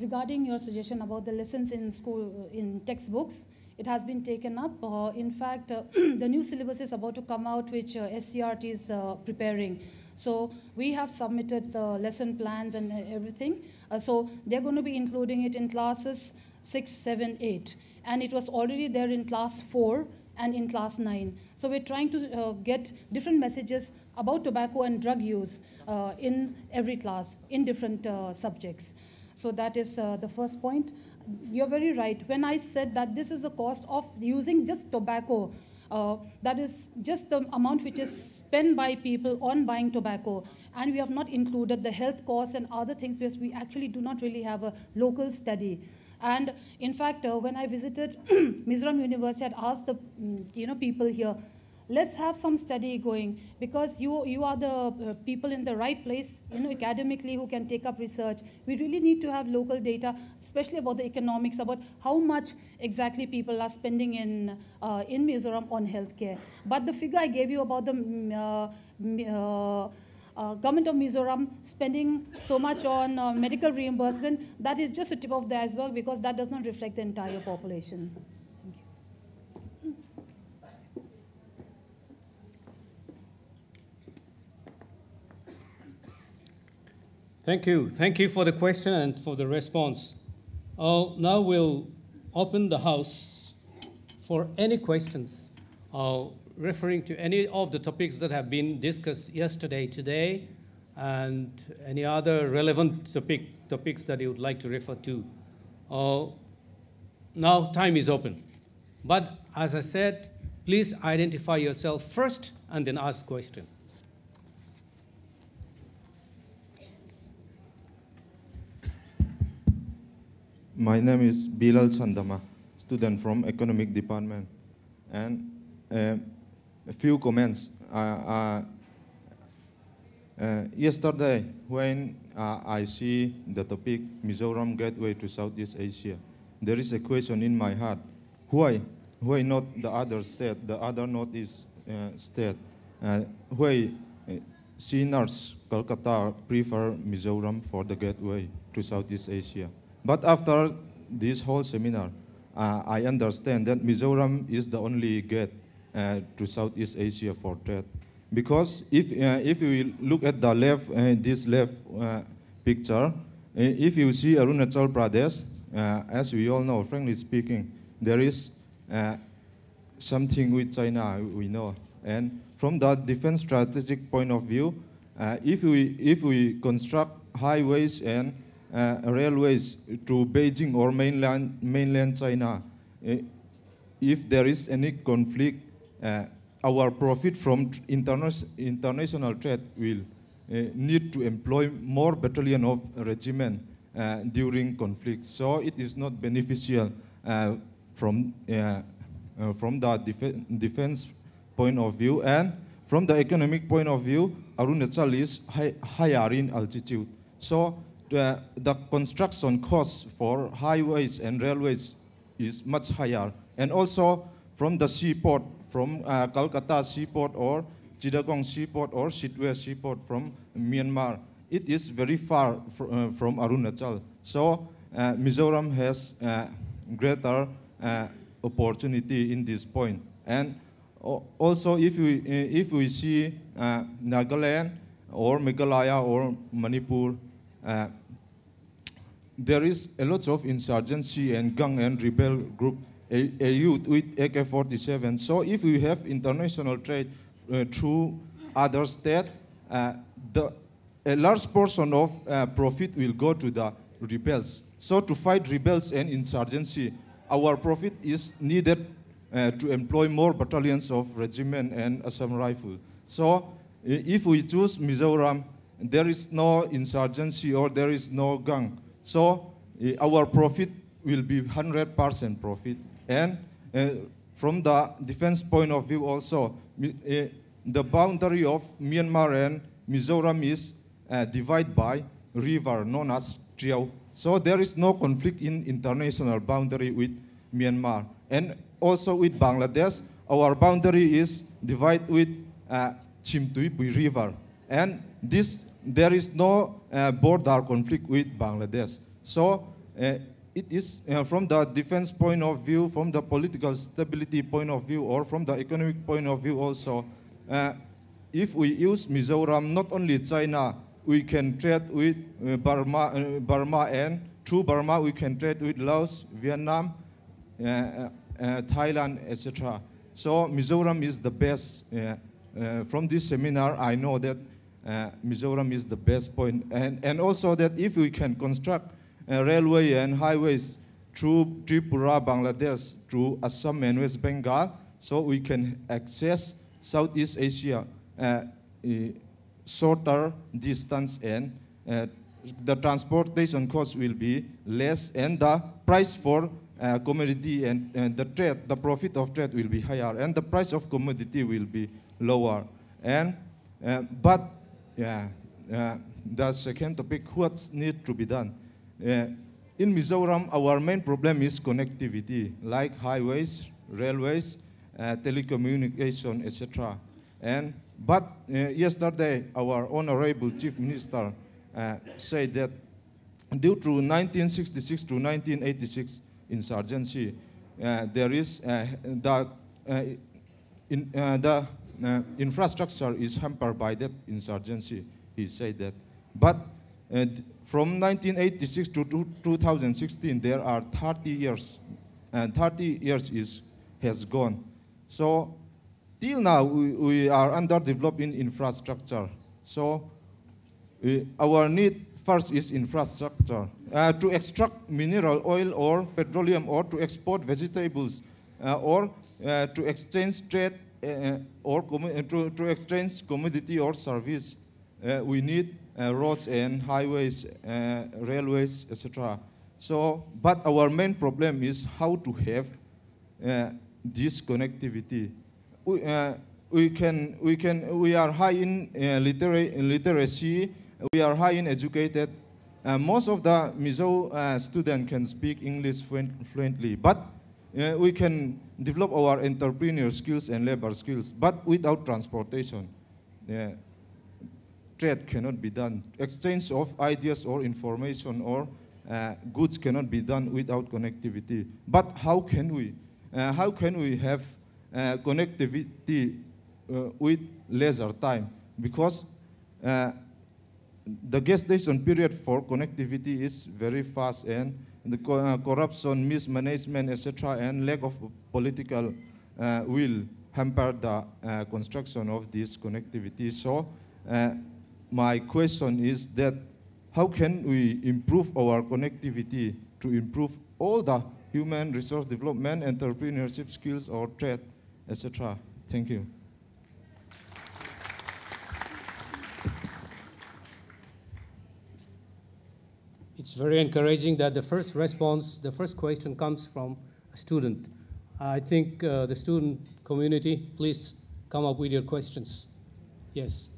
regarding your suggestion about the lessons in school, in textbooks, it has been taken up. Uh, in fact, uh, the new syllabus is about to come out, which uh, SCERT is uh, preparing. So we have submitted the lesson plans and everything. So they're going to be including it in classes 6, 7, 8. And it was already there in class 4 and in class 9. So we're trying to uh, get different messages about tobacco and drug use uh, in every class, in different uh, subjects. So that is the first point. You're very right. When I said that this is the cost of using just tobacco, uh, that is just the amount which is spent by people on buying tobacco. And we have not included the health costs and other things because we actually do not really have a local study. And in fact, uh, when I visited Mizoram University, I asked the mm, you know people here, let's have some study going because you you are the uh, people in the right place, you know, academically who can take up research. We really need to have local data, especially about the economics, about how much exactly people are spending in uh, in Mizoram on healthcare. But the figure I gave you about the mm, uh, uh uh, government of Mizoram spending so much on uh, medical reimbursement, that is just a tip of the iceberg because that does not reflect the entire population. Thank you. Thank you for the question and for the response. Uh, now we'll open the house for any questions. Uh, referring to any of the topics that have been discussed yesterday, today, and any other relevant topic, topics that you would like to refer to. Uh, now time is open. But as I said, please identify yourself first and then ask question. My name is Bilal Sandama, student from economic department. And uh, a few comments. Uh, uh, uh, yesterday, when I see the topic Mizoram Gateway to Southeast Asia, there is a question in my heart. Why? Why not the other state, the other Northeast state? why Sinners, Kolkata prefer Mizoram for the gateway to Southeast Asia. But after this whole seminar, uh, I understand that Mizoram is the only gate uh, to Southeast Asia for trade. Because if, uh, if we look at the left, uh, this left uh, picture, uh, if you see Arunachal Pradesh, as we all know, frankly speaking, there is something with China, we know. And from the defense strategic point of view, if, we, if we construct highways and railways to Beijing or mainland, mainland China, uh, if there is any conflict, uh, our profit from interna international trade will uh, need to employ more battalion of regiment uh, during conflict. So it is not beneficial from, from the def defense point of view. And from the economic point of view, Arunachal is high, higher in altitude. So the, the construction cost for highways and railways is much higher. And also from the seaport, from uh, Calcutta seaport or Chittagong seaport or Sittwe seaport from Myanmar, it is very far fr uh, from Arunachal. So uh, Mizoram has uh, greater uh, opportunity in this point. And also, if we, eh, if we see uh, Nagaland or Meghalaya or Manipur, uh, there is a lot of insurgency and gang and rebel group, a, a youth with AK-47. So if we have international trade uh, through other states, uh, the, a large portion of uh, profit will go to the rebels. So to fight rebels and insurgency, our profit is needed uh, to employ more battalions of regiment and Assam Rifle. So if we choose Mizoram, there is no insurgency or there is no gang. So our profit will be 100% profit. And uh, from the defense point of view also, uh, the boundary of Myanmar and Mizoram is uh, divided by river known as Tiau. So there is no conflict in international boundary with Myanmar. And also with Bangladesh, our boundary is divided with uh, Chimtuipui River. And this, there is no uh, border conflict with Bangladesh. So uh, it is uh, from the defense point of view, from the political stability point of view, or from the economic point of view also, uh, if we use Mizoram, not only China, we can trade with uh, Burma, uh, Burma and through Burma we can trade with Laos, Vietnam, Thailand, etc. So Mizoram is the best. From this seminar, I know that Mizoram is the best point. And, and also that if we can construct railway and highways through Tripura, Bangladesh, through Assam and West Bengal, so we can access Southeast Asia uh, shorter distance and uh, the transportation cost will be less and the price for uh, commodity and, and, the trade, the profit of trade will be higher and the price of commodity will be lower. And, uh, but yeah, uh, the second topic, what needs to be done? Uh, in Mizoram, our main problem is connectivity, like highways, railways, uh, telecommunication, etc. And but uh, yesterday, our honorable chief minister said that due to 1966 to 1986, insurgency. Uh, there is uh, the, uh, in, the infrastructure is hampered by that insurgency. He said that. But from 1986 to 2016, there are 30 years, and 30 years is, has gone. So till now, we, we are underdeveloped in infrastructure. So our need first is infrastructure uh, to extract mineral oil or petroleum or to export vegetables uh, or uh, to exchange trade uh, or uh, to, to exchange commodity or service. Uh, we need roads and highways, railways, etc. So, but our main problem is how to have this connectivity. We, we can, we can, we are high in liter literacy, we are high in educated, uh, most of the Mizo uh, students can speak English fluently, but uh, we can develop our entrepreneur skills and labor skills, but without transportation. Yeah. trade cannot be done. Exchange of ideas or information or uh, goods cannot be done without connectivity. But how can we? Uh, how can we have uh, connectivity uh, with leisure time? Because uh, the gestation period for connectivity is very fast and the uh, corruption, mismanagement, etc., and lack of political uh, will hamper the uh, construction of this connectivity. So uh, my question is that how can we improve our connectivity to improve all the human resource development, entrepreneurship skills, or trade, etc. Thank you. It's very encouraging that the first response, the first question comes from a student. I think uh, the student community, please come up with your questions. Yes.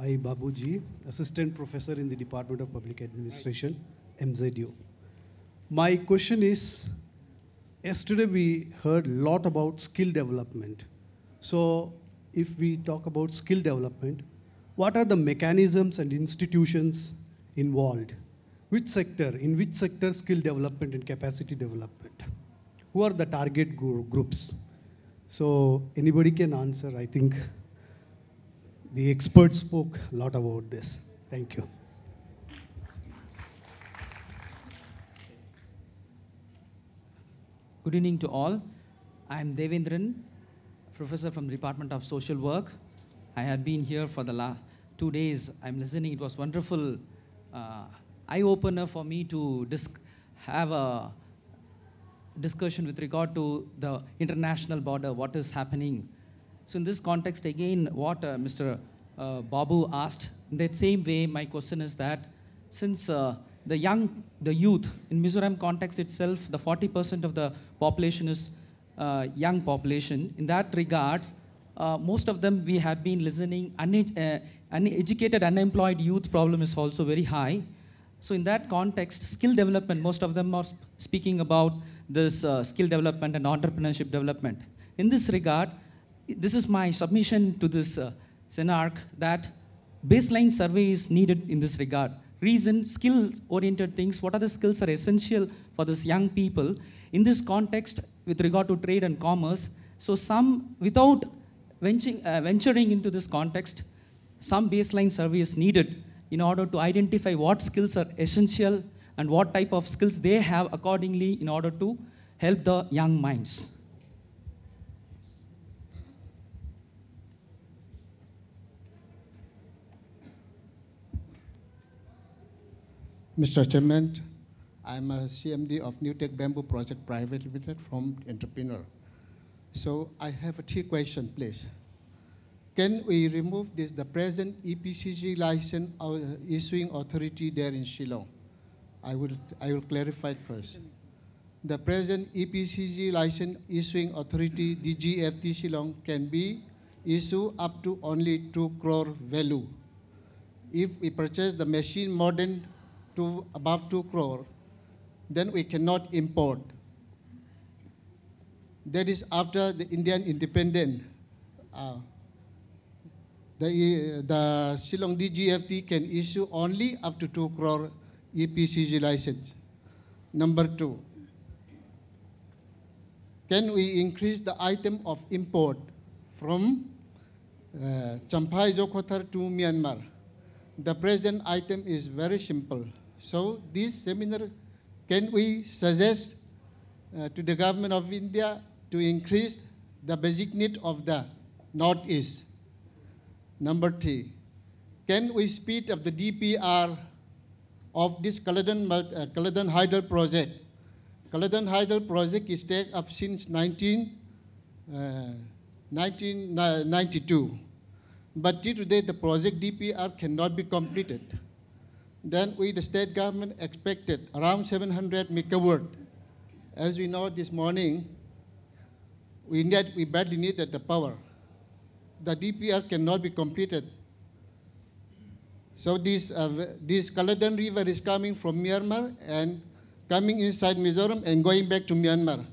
I, Babuji, Assistant Professor in the Department of Public Administration, MZU. My question is, yesterday we heard a lot about skill development. So if we talk about skill development, what are the mechanisms and institutions involved? Which sector, in which sector skill development and capacity development? Who are the target groups? So anybody can answer, I think the experts spoke a lot about this. Thank you. Good evening to all. I'm Devendran, professor from the Department of Social Work. I had been here for the last two days. I'm listening. It was wonderful uh, eye-opener for me to have a discussion with regard to the international border, what is happening so in this context, again, what uh, Mr. Uh, Babu asked, in that same way, my question is that since uh, the young, the youth, in Mizoram context itself, the 40% of the population is uh, young population. In that regard, uh, most of them we have been listening, uh, uneducated, unemployed youth problem is also very high. So in that context, skill development, most of them are speaking about this skill development and entrepreneurship development. In this regard, this is my submission to this uh, CENARC that baseline survey is needed in this regard. Reason, skill-oriented things, what are the skills are essential for this young people in this context with regard to trade and commerce. So some, without venturing, uh, venturing into this context, some baseline survey is needed in order to identify what skills are essential and what type of skills they have accordingly in order to help the young minds. Mr. Chairman, I'm a CMD of New Tech Bamboo Project Private Limited from Entrepreneur. So I have a two question, please. Can we remove this, the present EPCG license issuing authority there in Shillong? I will, I will clarify first. The present EPCG license issuing authority, DGFT Shillong, can be issued up to only 2 crore value. If we purchase the machine modern to above 2 crore, then we cannot import. That is after the Indian independence. Uh, the, the Shillong DGFT can issue only up to 2 crore EPCG license. Number two, can we increase the item of import from uh, Zokhawthar to Myanmar? The present item is very simple. So this seminar, can we suggest uh, to the government of India to increase the basic need of the Northeast? Number three, can we speed up the DPR of this Kaladan, uh, Kaladan Hydel project? Kaladan Hydel project is taken up since 19, uh, 1992. But till today, the project DPR cannot be completed. Then we, the state government, expected around 700 megawatt. As we know this morning, we, need, we badly needed the power. The DPR cannot be completed. So this, uh, this Kaladan River is coming from Myanmar and coming inside Mizoram and going back to Myanmar.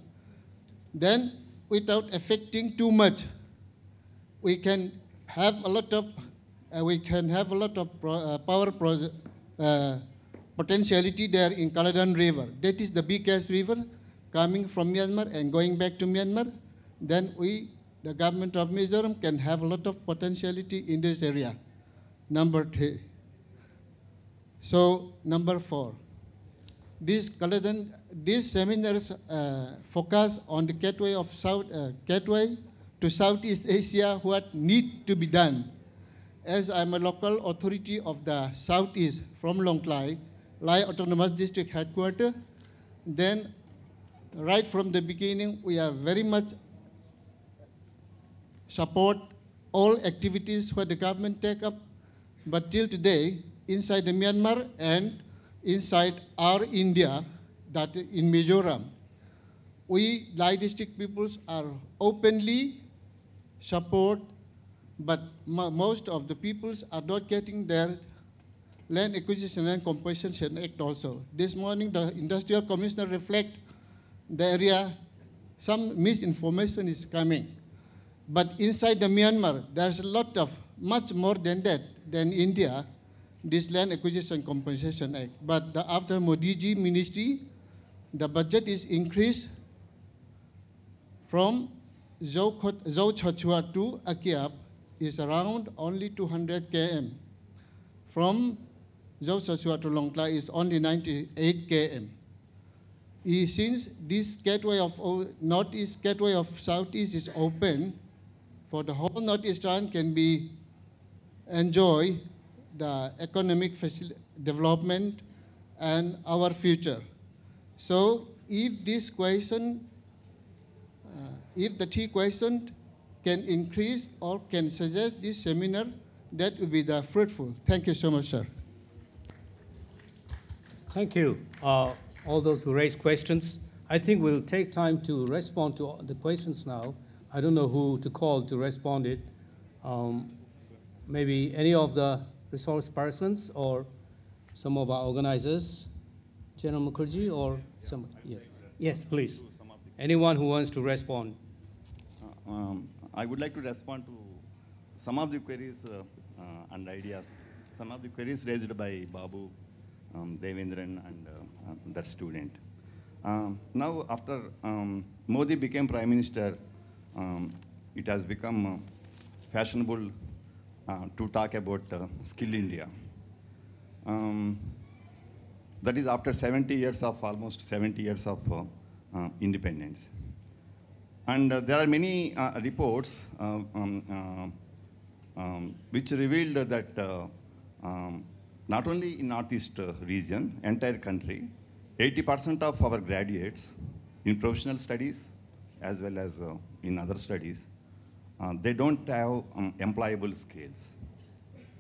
Then, without affecting too much, we can have a lot of uh, we can have a lot of pro, uh, power pro, uh, potentiality there in Kaladan River. That is the biggest river coming from Myanmar and going back to Myanmar. Then we, the government of Mizoram, can have a lot of potentiality in this area. Number three. So, number four. These these seminars uh, focus on the gateway of South, uh, gateway to Southeast Asia, what need to be done. As I'm a local authority of the Southeast from Lawngtlai, Lai Autonomous District Headquarters, then right from the beginning, we are very much support all activities where the government take up. But till today, inside the Myanmar and inside our India, that in Mizoram, we Lai district peoples are openly support, but most of the peoples are not getting their Land Acquisition and Compensation Act also. This morning, the Industrial Commissioner reflect the area, some misinformation is coming. But inside the Myanmar, there's a lot of, much more than that, than India, this Land Acquisition Compensation Act. But the, after Modi ji ministry, the budget is increased from Zochachhuah to Akyab is around only 200 km. From Zochachhuah to Lawngtlai is only 98 km. Since this gateway of northeast gateway of southeast is open, for the whole northeastern can be enjoy the economic development and our future. So if this question if the three questions can increase or can suggest this seminar, that would be the fruitful. Thank you so much, sir. Thank you. Uh, all those who raised questions. I think we'll take time to respond to the questions now. I don't know who to call to respond it. Um, maybe any of the resource persons or some of our organizers, General Mukherjee or some, yes. Yes, please. Anyone who wants to respond. Um, I would like to respond to some of the queries uh, uh, and ideas. Some of the queries raised by Babu, um, Devendran, and uh, that student. Um, now, after um, Modi became Prime Minister, um, it has become uh, fashionable uh, to talk about uh, Skill India. Um, that is after 70 years of, almost 70 years of independence. And uh, there are many uh, reports uh, um, um, which revealed that um, not only in Northeast region, entire country, 80% of our graduates in professional studies as well as in other studies, they don't have um, employable skills.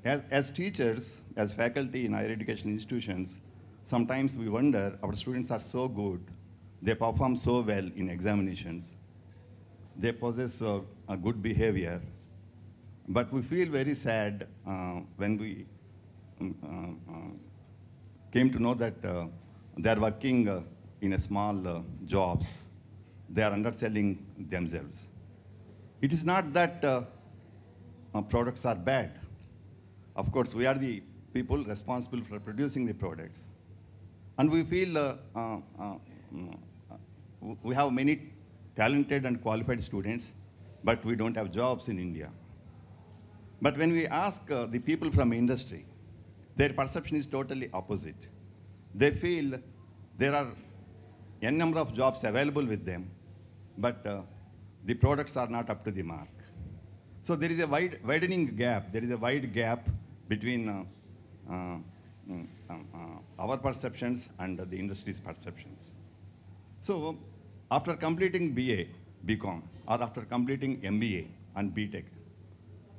As, as teachers, as faculty in higher education institutions, sometimes we wonder our students are so good, they perform so well in examinations, they possess a, good behavior. But we feel very sad uh, when we um, uh, uh, came to know that uh, they are working uh, in a small uh, jobs. They are underselling themselves. It is not that uh, uh, products are bad. Of course, we are the people responsible for producing the products. And we feel uh, mm, we have many talented and qualified students, but we don't have jobs in India. But when we ask uh, the people from industry, their perception is totally opposite. They feel there are n number of jobs available with them, but uh, the products are not up to the mark. So there is a wide, widening gap. There is a wide gap between uh, uh, mm, um, uh our perceptions and the industry's perceptions. So after completing BA, BCom, or after completing MBA and BTech,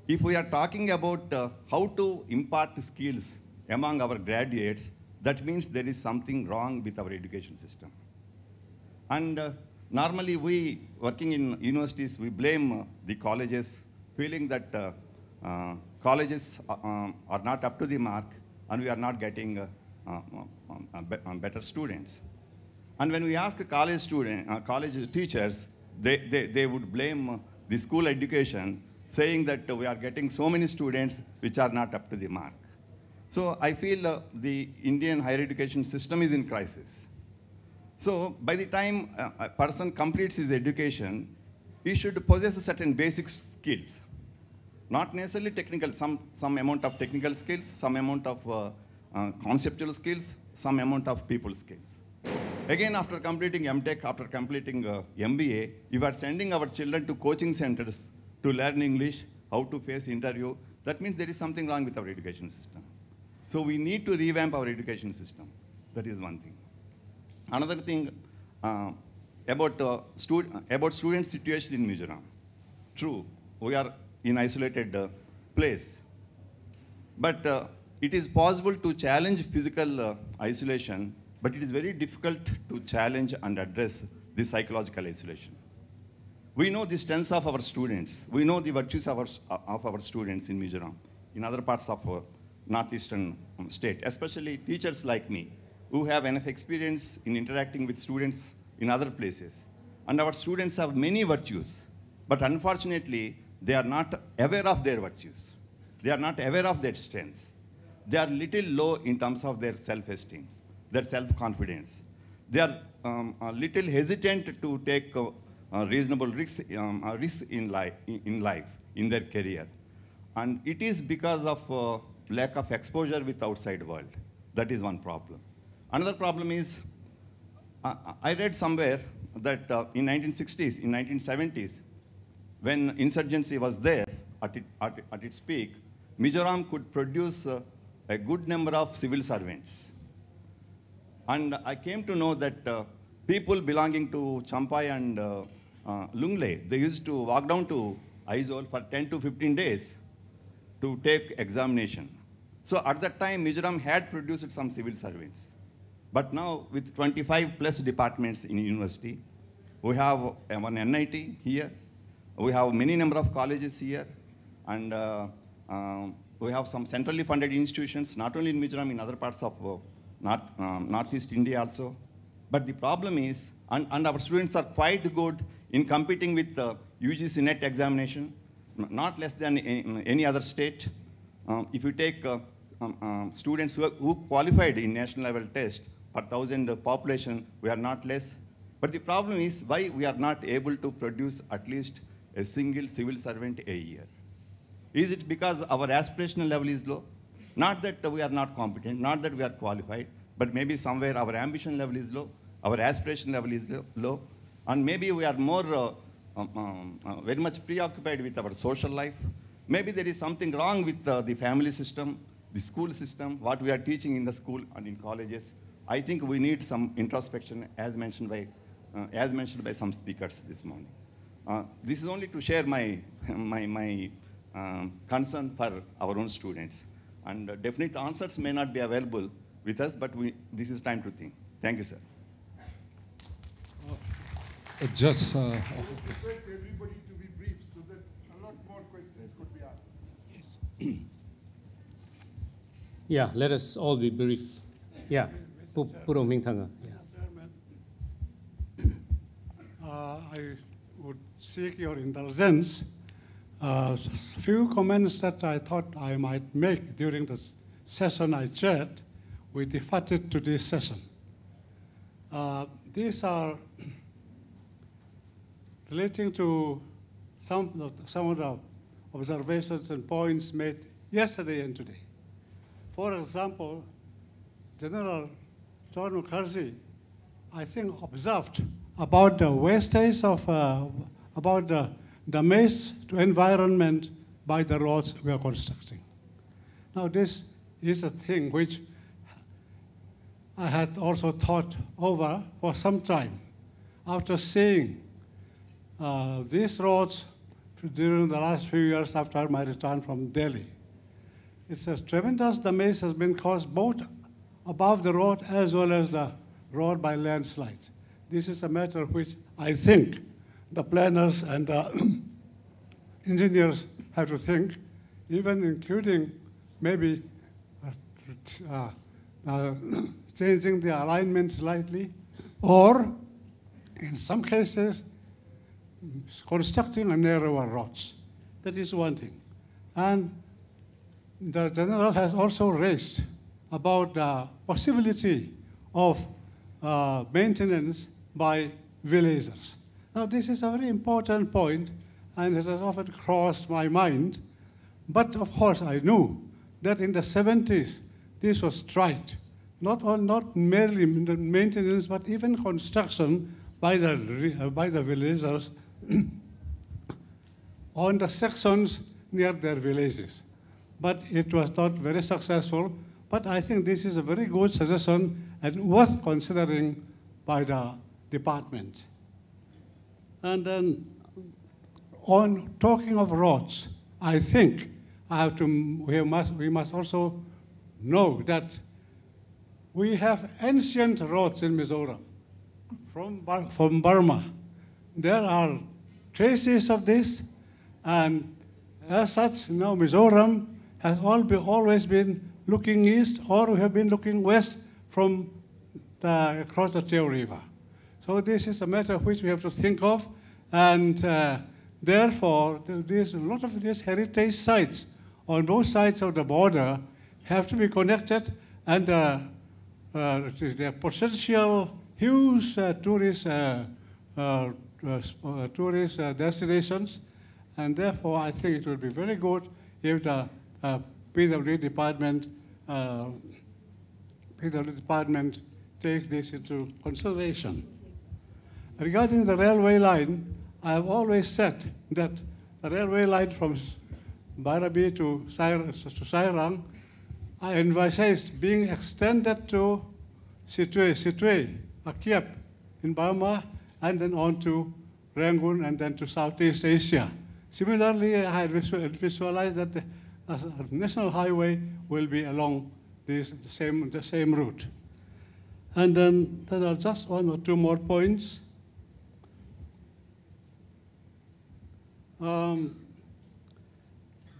if we are talking about uh, how to impart skills among our graduates, that means there is something wrong with our education system. And uh, normally we, working in universities, we blame the colleges, feeling that uh, uh, colleges uh, um, are not up to the mark and we are not getting better students. And when we ask college students, uh, college teachers, they, they, they would blame the school education saying that we are getting so many students which are not up to the mark. So I feel uh, the Indian higher education system is in crisis. So by the time a person completes his education, he should possess certain basic skills. Not necessarily technical, some, some amount of technical skills, some amount of uh, uh, conceptual skills, some amount of people skills. Again, after completing MTech, after completing uh, MBA, you are sending our children to coaching centers to learn English, how to face interview. That means there is something wrong with our education system. So we need to revamp our education system. That is one thing. Another thing uh, about, uh, about student situation in Mizoram. True, we are in isolated uh, place. But uh, it is possible to challenge physical uh, isolation, but it is very difficult to challenge and address the psychological isolation. We know the strengths of our students. We know the virtues of our, of our students in Mizoram, in other parts of uh, northeastern state, especially teachers like me, who have enough experience in interacting with students in other places. And our students have many virtues, but unfortunately, they are not aware of their virtues. They are not aware of their strengths. They are little low in terms of their self-esteem, their self-confidence. They are um, a little hesitant to take uh, uh, reasonable risks, um, uh, risks in, life, in life, in their career. And it is because of uh, lack of exposure with outside world. That is one problem. Another problem is, uh, I read somewhere that uh, in 1960s, in 1970s, when insurgency was there at, it, at, at its peak, Mizoram could produce uh, a good number of civil servants. And I came to know that uh, people belonging to Champhai and uh, uh, Lunglei, they used to walk down to Aizawl for 10 to 15 days to take examination. So at that time, Mizoram had produced some civil servants. But now, with 25 plus departments in university, we have one NIT here, we have many number of colleges here, and uh, um, we have some centrally funded institutions, not only in Mizoram, in other parts of uh, North, um, Northeast India also. But the problem is, and, and, our students are quite good in competing with the UGC NET examination, not less than any other state. Um, if you take uh, um, um, students who, who, qualified in national level test per thousand population, we are not less. But the problem is why we are not able to produce at least a single civil servant a year. Is it because our aspirational level is low? Not that we are not competent, not that we are qualified, but maybe somewhere our ambition level is low, our aspiration level is low, and maybe we are more uh, um, um, uh, very much preoccupied with our social life. Maybe there is something wrong with uh, the family system, the school system, what we are teaching in the school and in colleges. I think we need some introspection, as mentioned by, uh, as mentioned by some speakers this morning. Uh, this is only to share my, my, my um, concern for our own students. And uh, definite answers may not be available with us, but we, this is time to think. Thank you, sir. Uh, just. Uh, request everybody to be brief so that a lot more questions could be asked. Yes. yeah, let us all be brief. Yeah, Uh, I would seek your indulgence. A uh, few comments that I thought I might make during the session I chaired, we defaulted to this session. Uh, these are relating to some of, the, some of the observations and points made yesterday and today. For example, General John Mukherjee, I think, observed about the wastage of, uh, about the damage to environment by the roads we are constructing. Now this is a thing which I had also thought over for some time after seeing uh, these roads during the last few years after my return from Delhi. It's a tremendous damage has been caused both above the road as well as the road by landslide. This is a matter which I think the planners and engineers have to think, even including maybe uh, uh, changing the alignment slightly, or in some cases, constructing a narrower roads. That is one thing. And the general has also raised about the possibility of uh, maintenance by villagers. Now, this is a very important point, and it has often crossed my mind. But of course, I knew that in the 70s, this was tried. Not, on, not merely maintenance, but even construction by the, uh, by the villagers on the sections near their villages. But it was not very successful. But I think this is a very good suggestion and worth considering by the department. And then on talking of roads, I think I have to, we must, we must also know that we have ancient roads in Mizoram from, from Burma. There are traces of this, and as such, now Mizoram has all be, always been looking east, or we have been looking west from the, across the Tiau River. So this is a matter which we have to think of, and uh, therefore, there's a lot of these heritage sites on both sides of the border have to be connected, and uh, uh, the potential huge uh, tourist uh, uh, uh, tourist destinations, and therefore I think it would be very good if the PWD department Uh, PWD department takes this into consideration. Regarding the railway line, I have always said that the railway line from Bairabi to, to Sairang, I envisaged being extended to Sittwe, Sittwe, Akyab in Burma, and then on to Rangoon and then to Southeast Asia. Similarly, I had visualized that the national highway will be along this, the, same, the same route. And then there are just one or two more points. Um,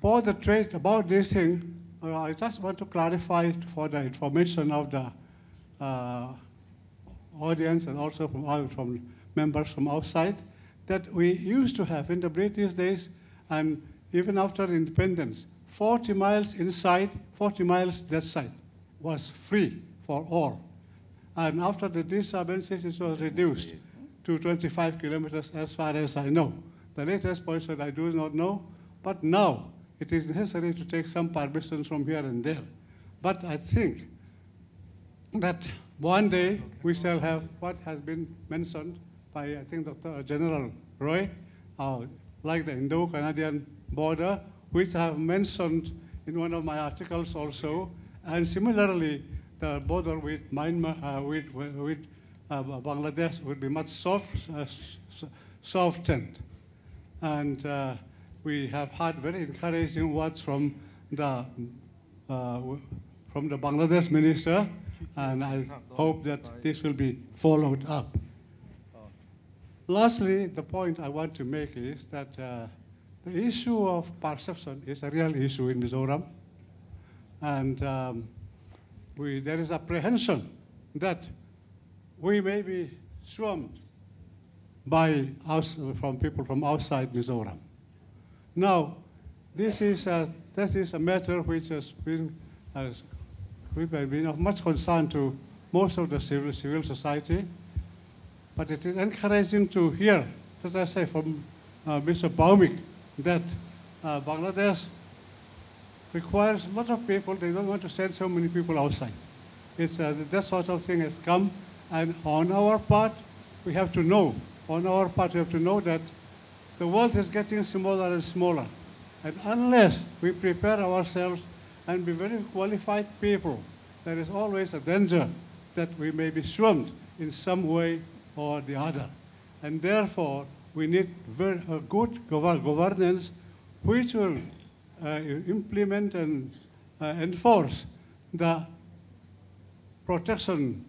about the trade, about this thing, uh, I just want to clarify for the information of the uh, audience and also from, from members from outside that we used to have in the British days and even after independence, 40 miles inside, 40 miles that side was free for all. And after the disturbances, it was reduced to 25 kilometers as far as I know. The latest point that I do not know, but now it is necessary to take some permissions from here and there. But I think that one day we shall have what has been mentioned by, I think, Dr. General Roy, uh, like the Indo-Canadian border, which I have mentioned in one of my articles also, and similarly, the border with Myanmar, uh, with, with uh, Bangladesh would be much soft, uh, softened. And uh, we have had very encouraging words from the, uh, from the Bangladesh minister, and I hope that this will be followed up. Lastly, the point I want to make is that uh, the issue of perception is a real issue in Mizoram. And um, we, there is apprehension that we may be swarmed by us, from people from outside Mizoram. Now, this is a, that is a matter which has been, has we've been of much concern to most of the civil, civil society, but it is encouraging to hear, as I say, from uh, Mr. Bhaumik, that uh, Bangladesh requires a lot of people. They don't want to send so many people outside. It's, uh, that sort of thing has come, and on our part, we have to know. On our part, we have to know that the world is getting smaller and smaller. And unless we prepare ourselves and be very qualified people, there is always a danger that we may be swamped in some way or the other. And therefore, we need very, a good governance which will uh, implement and uh, enforce the protection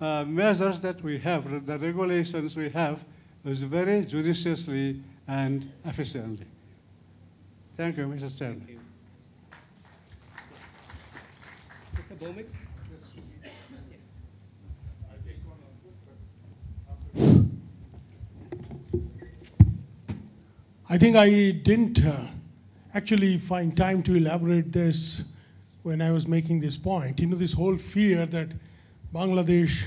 uh, measures that we have, the regulations we have, is very judiciously and efficiently. Thank you, Mr. Chairman. Bhaumik? I think I didn't uh, actually find time to elaborate this when I was making this point. You know, this whole fear that Bangladesh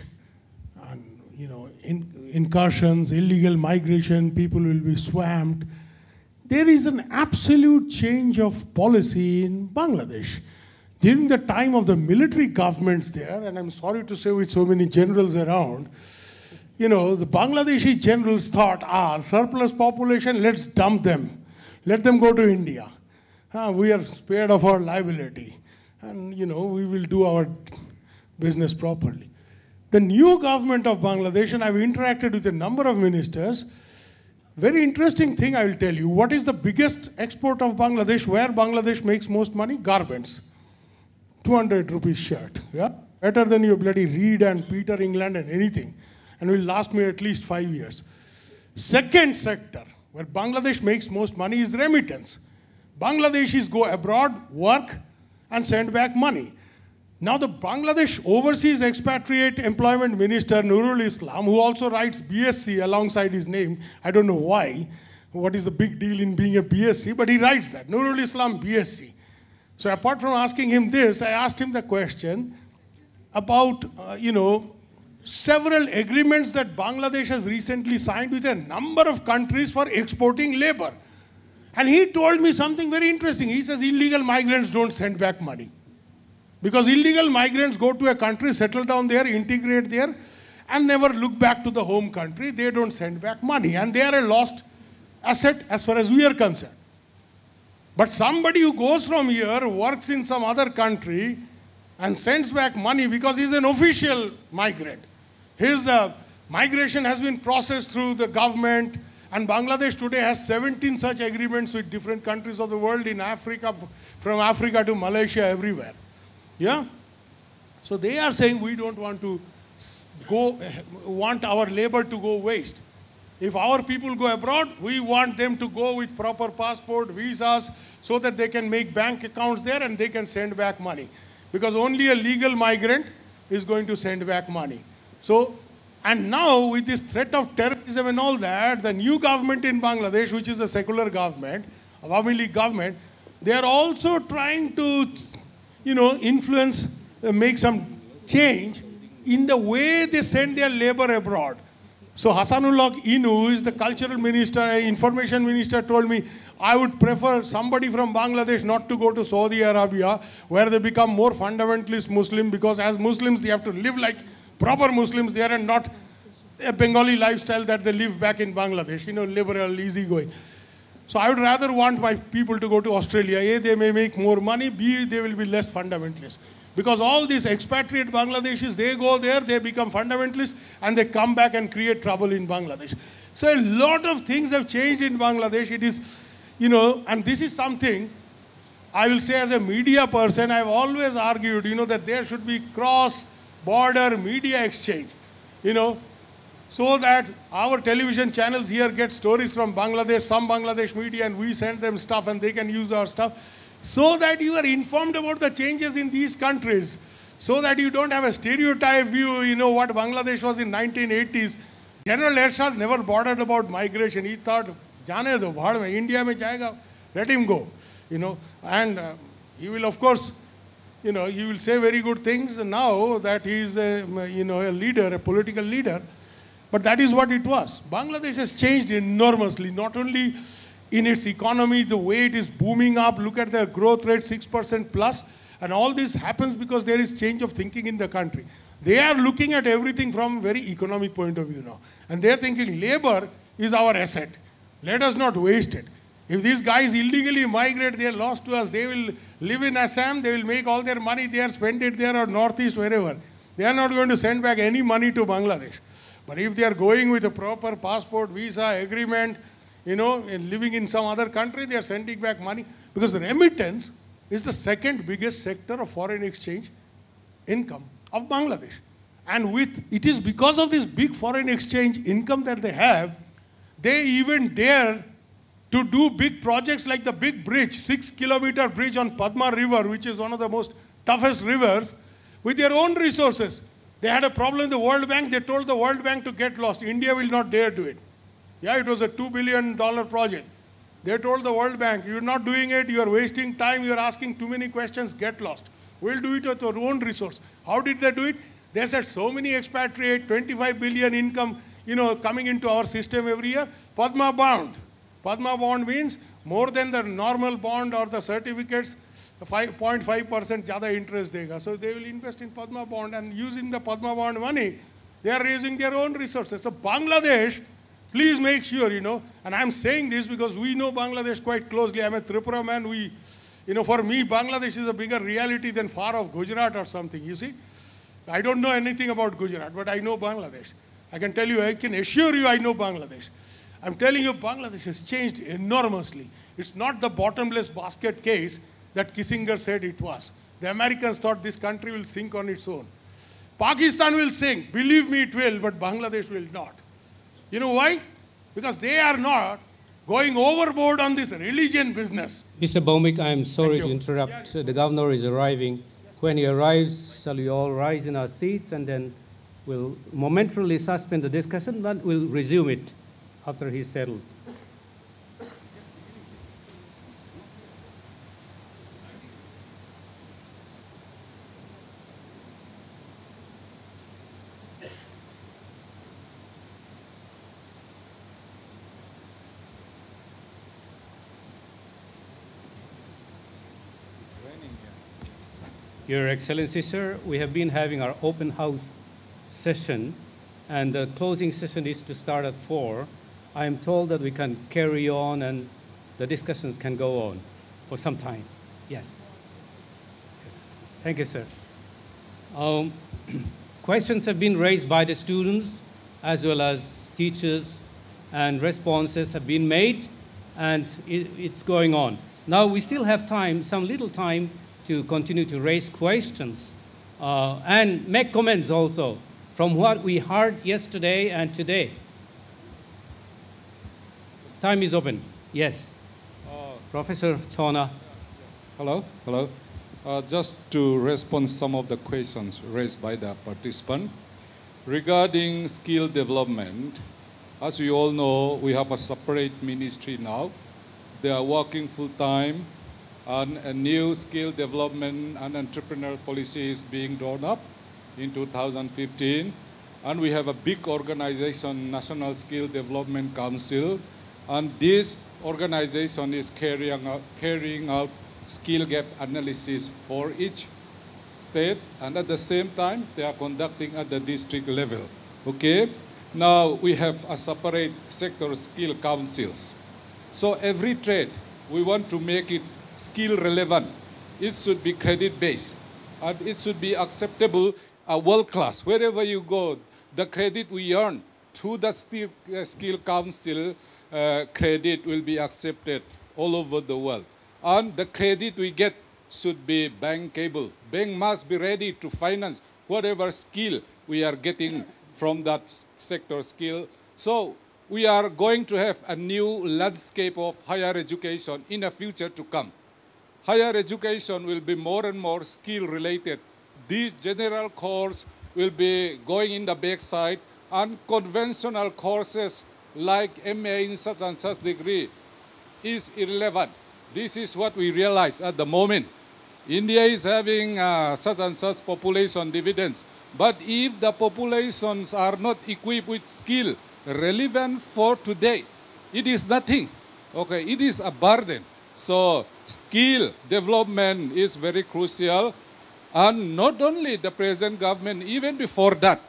and, you know, in, incursions, illegal migration, people will be swamped. There is an absolute change of policy in Bangladesh. During the time of the military governments there, and I'm sorry to say with so many generals around, you know, the Bangladeshi generals thought, ah, surplus population, let's dump them. Let them go to India. Ah, we are spared of our liability. And, you know, we will do our business properly. The new government of Bangladesh, and I've interacted with a number of ministers, very interesting thing I will tell you. What is the biggest export of Bangladesh? Where Bangladesh makes most money? Garments. 200 rupees shirt. Yeah? Better than your bloody Reed and Peter England and anything. And will last me at least five years. Second sector, where Bangladesh makes most money, is remittance. Bangladeshis go abroad, work, and send back money. Now, the Bangladesh Overseas Expatriate Employment Minister, Nurul Islam, who also writes BSc alongside his name, I don't know why, what is the big deal in being a BSc, but he writes that, Nurul Islam BSc. So apart from asking him this, I asked him the question about, uh, you know, several agreements that Bangladesh has recently signed with a number of countries for exporting labor. And he told me something very interesting. He says illegal migrants don't send back money. Because illegal migrants go to a country, settle down there, integrate there, and never look back to the home country. They don't send back money. And they are a lost asset as far as we are concerned. But somebody who goes from here, works in some other country, and sends back money because he's an official migrant. His uh, migration has been processed through the government, and Bangladesh today has 17 such agreements with different countries of the world in Africa, from Africa to Malaysia, everywhere. Yeah? So they are saying we don't want to go, want our labor to go waste. If our people go abroad, we want them to go with proper passport, visas, so that they can make bank accounts there and they can send back money. Because only a legal migrant is going to send back money. So, and now with this threat of terrorism and all that, the new government in Bangladesh, which is a secular government, Awami League government, they are also trying to, you know, influence, uh, make some change in the way they send their labor abroad. So Hasanul Haq Inu is the cultural minister, information minister told me, I would prefer somebody from Bangladesh not to go to Saudi Arabia where they become more fundamentalist Muslim because as Muslims they have to live like proper Muslims there and not a Bengali lifestyle that they live back in Bangladesh, you know, liberal, easygoing. So I would rather want my people to go to Australia. A, they may make more money. B, they will be less fundamentalist. Because all these expatriate Bangladeshis, they go there, they become fundamentalists, and they come back and create trouble in Bangladesh. So a lot of things have changed in Bangladesh. It is, you know, and this is something I will say as a media person, I've always argued, you know, that there should be cross-border media exchange, you know, so that our television channels here get stories from Bangladesh, some Bangladesh media, and we send them stuff and they can use our stuff so that you are informed about the changes in these countries, so that you don't have a stereotype view, you know, what Bangladesh was in 1980s. General Ershad never bothered about migration. He thought, jane do, India mein jayega, let him go, you know. And uh, he will, of course, you know, he will say very good things now that he is, a, you know, a leader, a political leader. But that is what it was. Bangladesh has changed enormously, not only in its economy, the way it is booming up. Look at the growth rate, 6% plus. And all this happens because there is change of thinking in the country. They are looking at everything from a very economic point of view now. And they are thinking labor is our asset. Let us not waste it. If these guys illegally migrate, they are lost to us. They will live in Assam, they will make all their money there, spend it there or northeast, wherever. They are not going to send back any money to Bangladesh. But if they are going with a proper passport, visa, agreement, you know, living in some other country, they are sending back money because remittance is the second biggest sector of foreign exchange income of Bangladesh. And with it is because of this big foreign exchange income that they have, they even dare to do big projects like the big bridge, six kilometer bridge on Padma River, which is one of the most toughest rivers, with their own resources. They had a problem in the World Bank. They told the World Bank to get lost. India will not dare do it. Yeah, it was a $2 billion project. They told the World Bank, you're not doing it, you're wasting time, you're asking too many questions, get lost. We'll do it with our own resource. How did they do it? They said so many expatriate, 25 billion income, you know, coming into our system every year. Padma bond. Padma bond means more than the normal bond or the certificates, 5.5% jada interest dega. So they will invest in Padma bond and using the Padma bond money, they are raising their own resources. So Bangladesh, please make sure, you know, and I'm saying this because we know Bangladesh quite closely. I'm a Tripura man. We, you know, for me, Bangladesh is a bigger reality than far off Gujarat or something, you see. I don't know anything about Gujarat, but I know Bangladesh. I can tell you, I can assure you I know Bangladesh. I'm telling you, Bangladesh has changed enormously. It's not the bottomless basket case that Kissinger said it was. The Americans thought this country will sink on its own. Pakistan will sink, believe me, it will, but Bangladesh will not. You know why? Because they are not going overboard on this religion business. Mr. Bhaumik, I'm sorry to interrupt. Yes. The governor is arriving. When he arrives, shall we all rise in our seats and then we'll momentarily suspend the discussion, but we'll resume it after he's settled. Your Excellency, sir, we have been having our open house session, and the closing session is to start at 4. I am told that we can carry on and the discussions can go on for some time. Yes. Yes. Thank you, sir. Um, questions have been raised by the students as well as teachers, and responses have been made, and it, it's going on. Now we still have time, some little time to continue to raise questions uh, and make comments also from what we heard yesterday and today. Time is open. Yes. Uh, Professor Chona. Hello. Hello. Uh, just to respond some of the questions raised by the participant regarding skill development. As we all know, we have a separate ministry now. They are working full time and a new skill development and entrepreneurial policy is being drawn up in 2015. And we have a big organization, National Skill Development Council, and this organization is carrying out, carrying out skill gap analysis for each state, and at the same time, they are conducting at the district level. Okay? Now, we have a separate sector skill councils. So every trade, we want to make it skill relevant. It should be credit based. And it should be acceptable, uh, world class. Wherever you go, the credit we earn through the uh, skill council uh, credit will be accepted all over the world. And the credit we get should be bankable. Bank must be ready to finance whatever skill we are getting from that sector skill. So we are going to have a new landscape of higher education in the future to come higher education will be more and more skill related. These general courses will be going in the backside and conventional courses like MA in such and such degree is irrelevant. This is what we realize at the moment. India is having uh, such and such population dividends. But if the populations are not equipped with skill relevant for today, it is nothing. Okay, it is a burden. So skill development is very crucial. And not only the present government, even before that,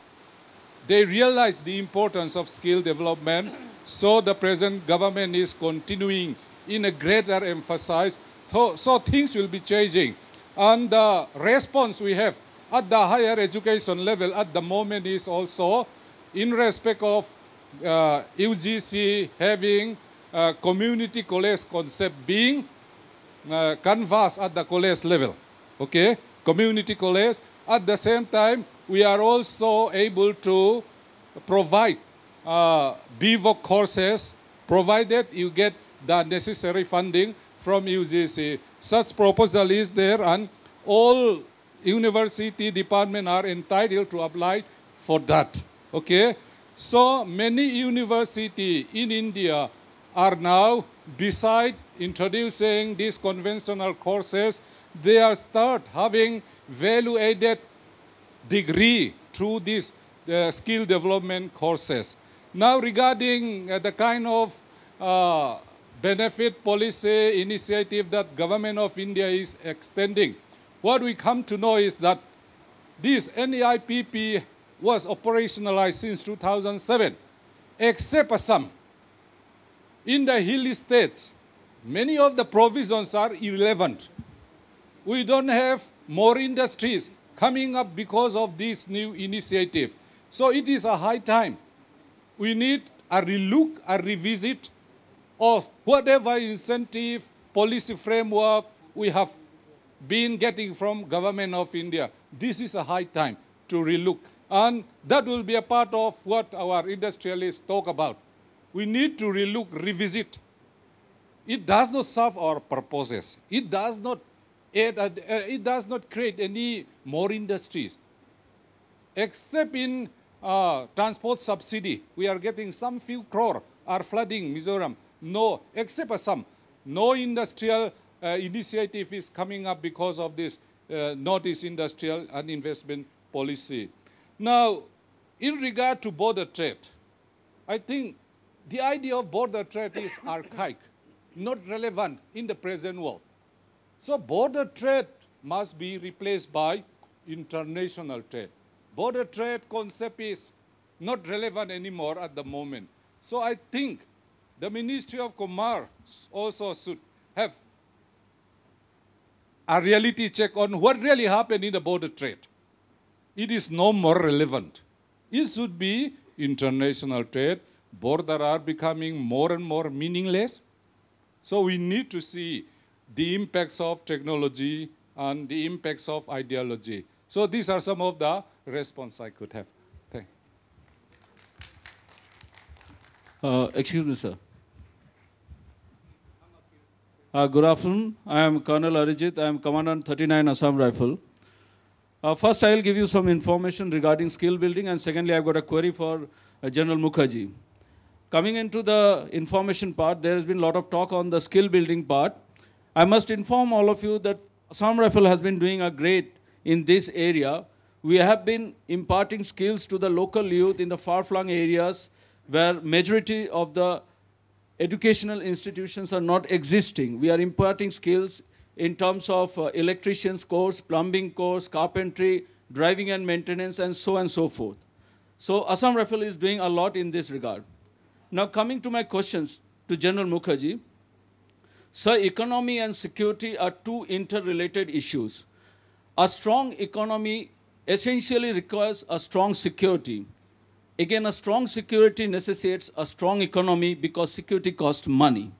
they realized the importance of skill development. So the present government is continuing in a greater emphasis. So, things will be changing. And the response we have at the higher education level at the moment is also in respect of uh, UGC having uh, community college concept being uh, canvas at the college level. Okay, community college. At the same time, we are also able to provide uh, BVOC courses, provided you get the necessary funding from UGC. Such proposal is there and all university department are entitled to apply for that. Okay? So many university in India are now beside introducing these conventional courses, they are start having value-added degree through these uh, skill development courses. Now regarding uh, the kind of uh, benefit policy initiative that government of India is extending, what we come to know is that this NEIPP was operationalized since 2007, except Assam. In the hilly states, many of the provisions are irrelevant. We don't have more industries coming up because of this new initiative. So it is a high time. We need a relook, a revisit of whatever incentive, policy framework we have been getting from government of India. This is a high time to relook. And that will be a part of what our industrialists talk about. We need to relook, revisit. It does not serve our purposes. It does not it, uh, it does not create any more industries. Except in uh, transport subsidy, we are getting some few crore are flooding Mizoram. No, except some. No industrial uh, initiative is coming up because of this uh, Northeast Industrial and Investment Policy. Now, in regard to border trade, I think the idea of border trade is archaic, not relevant in the present world. So border trade must be replaced by international trade. Border trade concept is not relevant anymore at the moment. So I think the Ministry of Commerce also should have a reality check on what really happened in the border trade. It is no more relevant. It should be international trade. Borders are becoming more and more meaningless. So we need to see the impacts of technology and the impacts of ideology. So these are some of the response I could have. Thank uh, excuse me, sir. Uh, good afternoon. I am Colonel Arijit. I am Commandant 39 Assam Rifle. Uh, first, I will give you some information regarding skill building, and secondly, I've got a query for uh, General Mukherjee. Coming into the information part, there has been a lot of talk on the skill building part. I must inform all of you that Assam Rifle has been doing a great in this area. We have been imparting skills to the local youth in the far-flung areas where majority of the educational institutions are not existing. We are imparting skills in terms of uh, electrician's course, plumbing course, carpentry, driving and maintenance, and so on and so forth. So Assam Rifle is doing a lot in this regard. Now coming to my questions to General Mukherjee. Sir, economy and security are two interrelated issues. A strong economy essentially requires a strong security. Again, a strong security necessitates a strong economy because security costs money.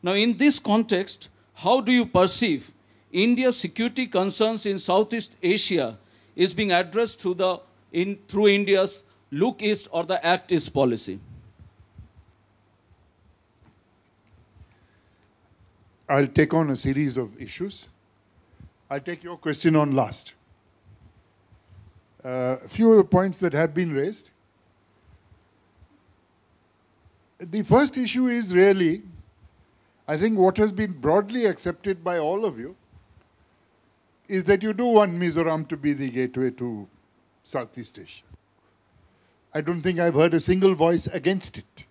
Now, in this context, how do you perceive India's security concerns in Southeast Asia is being addressed through, the, in, through India's Look East or the Act East policy? I'll take on a series of issues. I'll take your question on last. A uh, few points that have been raised. The first issue is really, I think what has been broadly accepted by all of you is that you do want Mizoram to be the gateway to Southeast Asia. I don't think I've heard a single voice against it.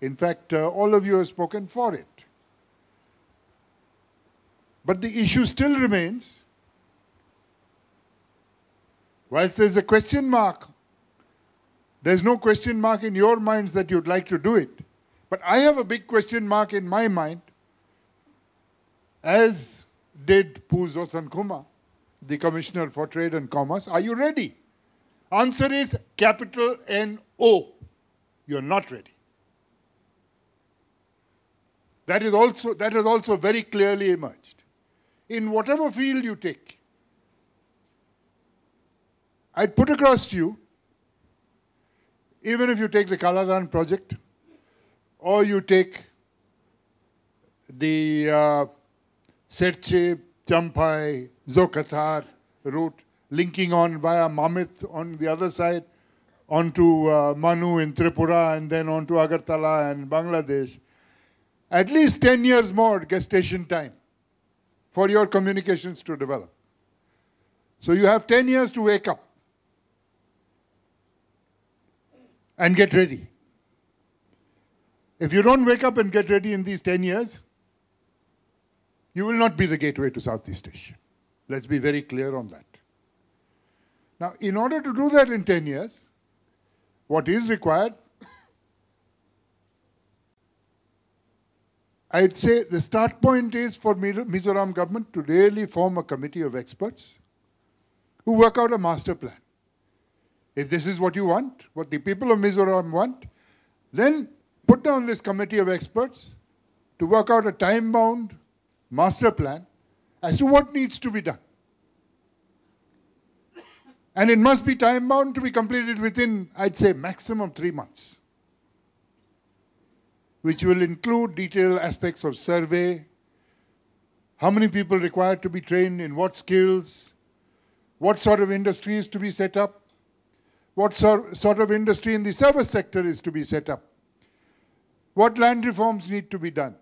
In fact, uh, all of you have spoken for it. But the issue still remains. Whilst there's a question mark, there's no question mark in your minds that you'd like to do it. But I have a big question mark in my mind, as did Pu Kuma, the Commissioner for Trade and Commerce. Are you ready? Answer is capital N-O. You're not ready. That is also, that has also very clearly emerged in whatever field you take. I'd put across to you, even if you take the Kaladan project, or you take the uh, Serche, Champhai, Zokhawthar route, linking on via Mamit on the other side, onto uh, Manu in Tripura, and then onto Agartala and Bangladesh. at least 10 years more gestation time for your communications to develop. So you have 10 years to wake up and get ready. If you don't wake up and get ready in these 10 years, you will not be the gateway to Southeast Asia. Let's be very clear on that. Now, in order to do that in 10 years, what is required, I'd say the start point is for Mizoram government to really form a committee of experts who work out a master plan. If this is what you want, what the people of Mizoram want, then put down this committee of experts to work out a time-bound master plan as to what needs to be done. And it must be time bound to be completed within, I'd say, maximum three months, which will include detailed aspects of survey, how many people required to be trained in what skills, what sort of industry is to be set up, what sort of industry in the service sector is to be set up, what land reforms need to be done,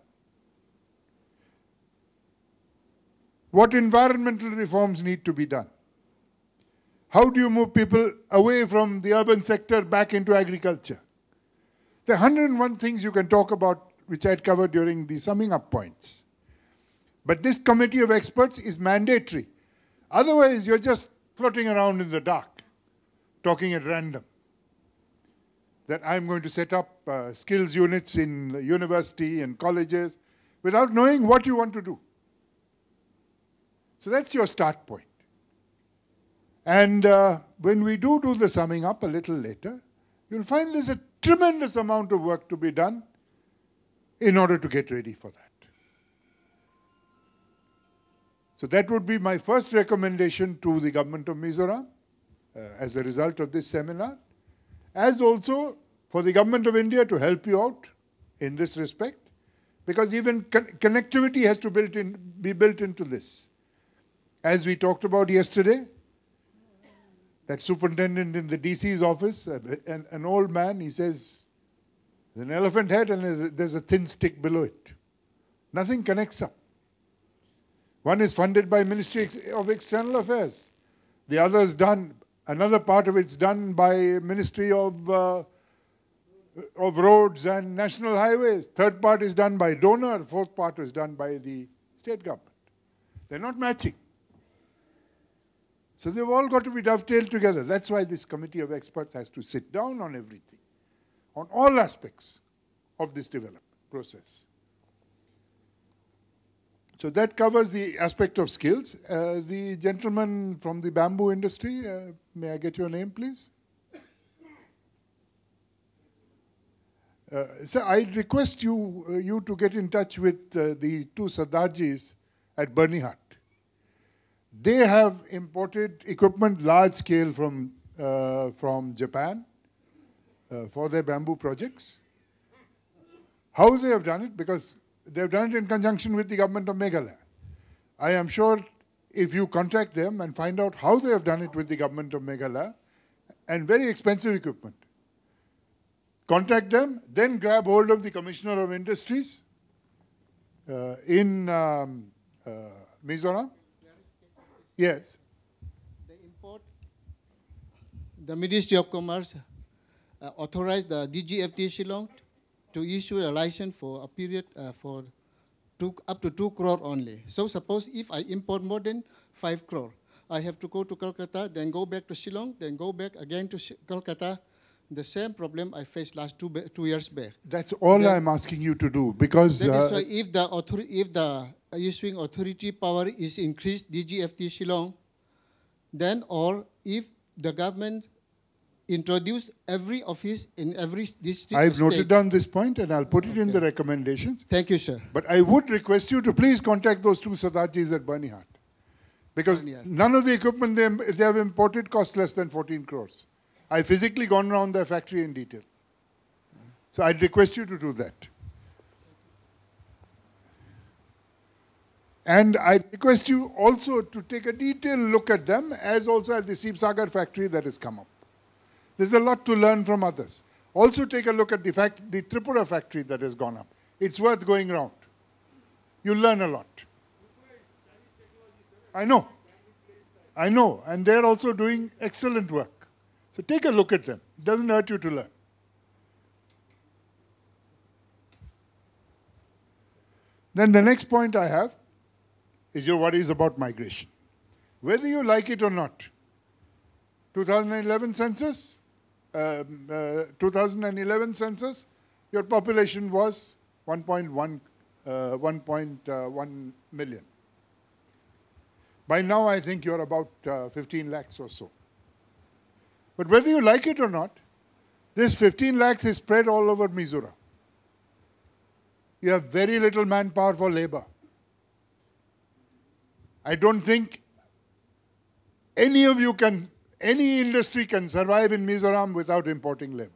what environmental reforms need to be done. How do you move people away from the urban sector back into agriculture? There are 101 things you can talk about, which I had covered during the summing up points. But this committee of experts is mandatory. Otherwise, you're just floating around in the dark, talking at random. That I'm going to set up uh, skills units in university and colleges without knowing what you want to do. So that's your start point. And uh, when we do do the summing up a little later, you'll find there's a tremendous amount of work to be done in order to get ready for that. So that would be my first recommendation to the government of Mizoram uh, as a result of this seminar, as also for the government of India to help you out in this respect, because even con connectivity has to built in, be built into this. As we talked about yesterday, that superintendent in the DC's office, uh, an, an old man, he says, there's an elephant head and there's a thin stick below it. Nothing connects up. One is funded by Ministry of External Affairs. The other is done, another part of it's done by Ministry of, uh, of Roads and National Highways. Third part is done by donor. Fourth part is done by the state government. They're not matching. So they've all got to be dovetailed together. That's why this committee of experts has to sit down on everything, on all aspects of this development process. So that covers the aspect of skills. Uh, the gentleman from the bamboo industry, uh, may I get your name, please? Uh, so I request you, uh, you to get in touch with uh, the two Sardarjis at Byrnihat. They have imported equipment large scale from, uh, from Japan uh, for their bamboo projects. How they have done it? Because they have done it in conjunction with the government of Meghalaya. I am sure if you contact them and find out how they have done it with the government of Meghalaya, and very expensive equipment, contact them, then grab hold of the Commissioner of Industries uh, in um, uh, Mizoram, Yes. The import, the Ministry of Commerce uh, authorized the DGFT Shillong to issue a license for a period uh, for two, up to 2 crore only. So suppose if I import more than 5 crore, I have to go to Calcutta, then go back to Shillong, then go back again to Calcutta. The same problem I faced last two, two years back. That's all then, I'm asking you to do because... That uh, is why if the, if the issuing authority power is increased, DGFT Shillong, then or if the government introduce every office in every district. I've noted down this point and I'll put it in the recommendations. Thank you, sir. But I would request you to please contact those two Sardarjis at Byrnihat. Because none of the equipment they, they have imported costs less than 14 crores. I've physically gone around their factory in detail. So I'd request you to do that. And I request you also to take a detailed look at them as also at the Sibsagar factory that has come up. There's a lot to learn from others. Also take a look at the, fact, the Tripura factory that has gone up. It's worth going round. You'll learn a lot. I know. I know. And they're also doing excellent work. So take a look at them. It doesn't hurt you to learn. Then the next point I have is your worries about migration. Whether you like it or not, 2011 census, um, uh, 2011 census, your population was 1.1 uh, 1.1 million. By now, I think you're about uh, 15 lakhs or so. But whether you like it or not, this 15 lakhs is spread all over Mizoram. You have very little manpower for labor. I don't think any of you can, any industry can survive in Mizoram without importing labor.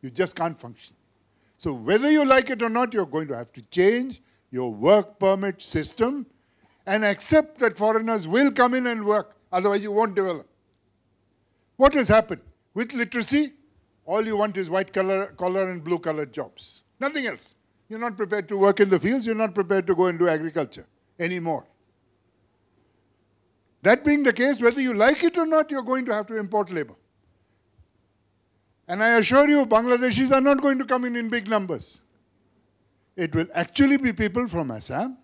You just can't function. So whether you like it or not, you're going to have to change your work permit system and accept that foreigners will come in and work, otherwise you won't develop. What has happened? With literacy, all you want is white collar, collar and blue collar jobs. Nothing else. You're not prepared to work in the fields, you're not prepared to go and do agriculture anymore. That being the case, whether you like it or not, you're going to have to import labor. And I assure you, Bangladeshis are not going to come in in big numbers. It will actually be people from Assam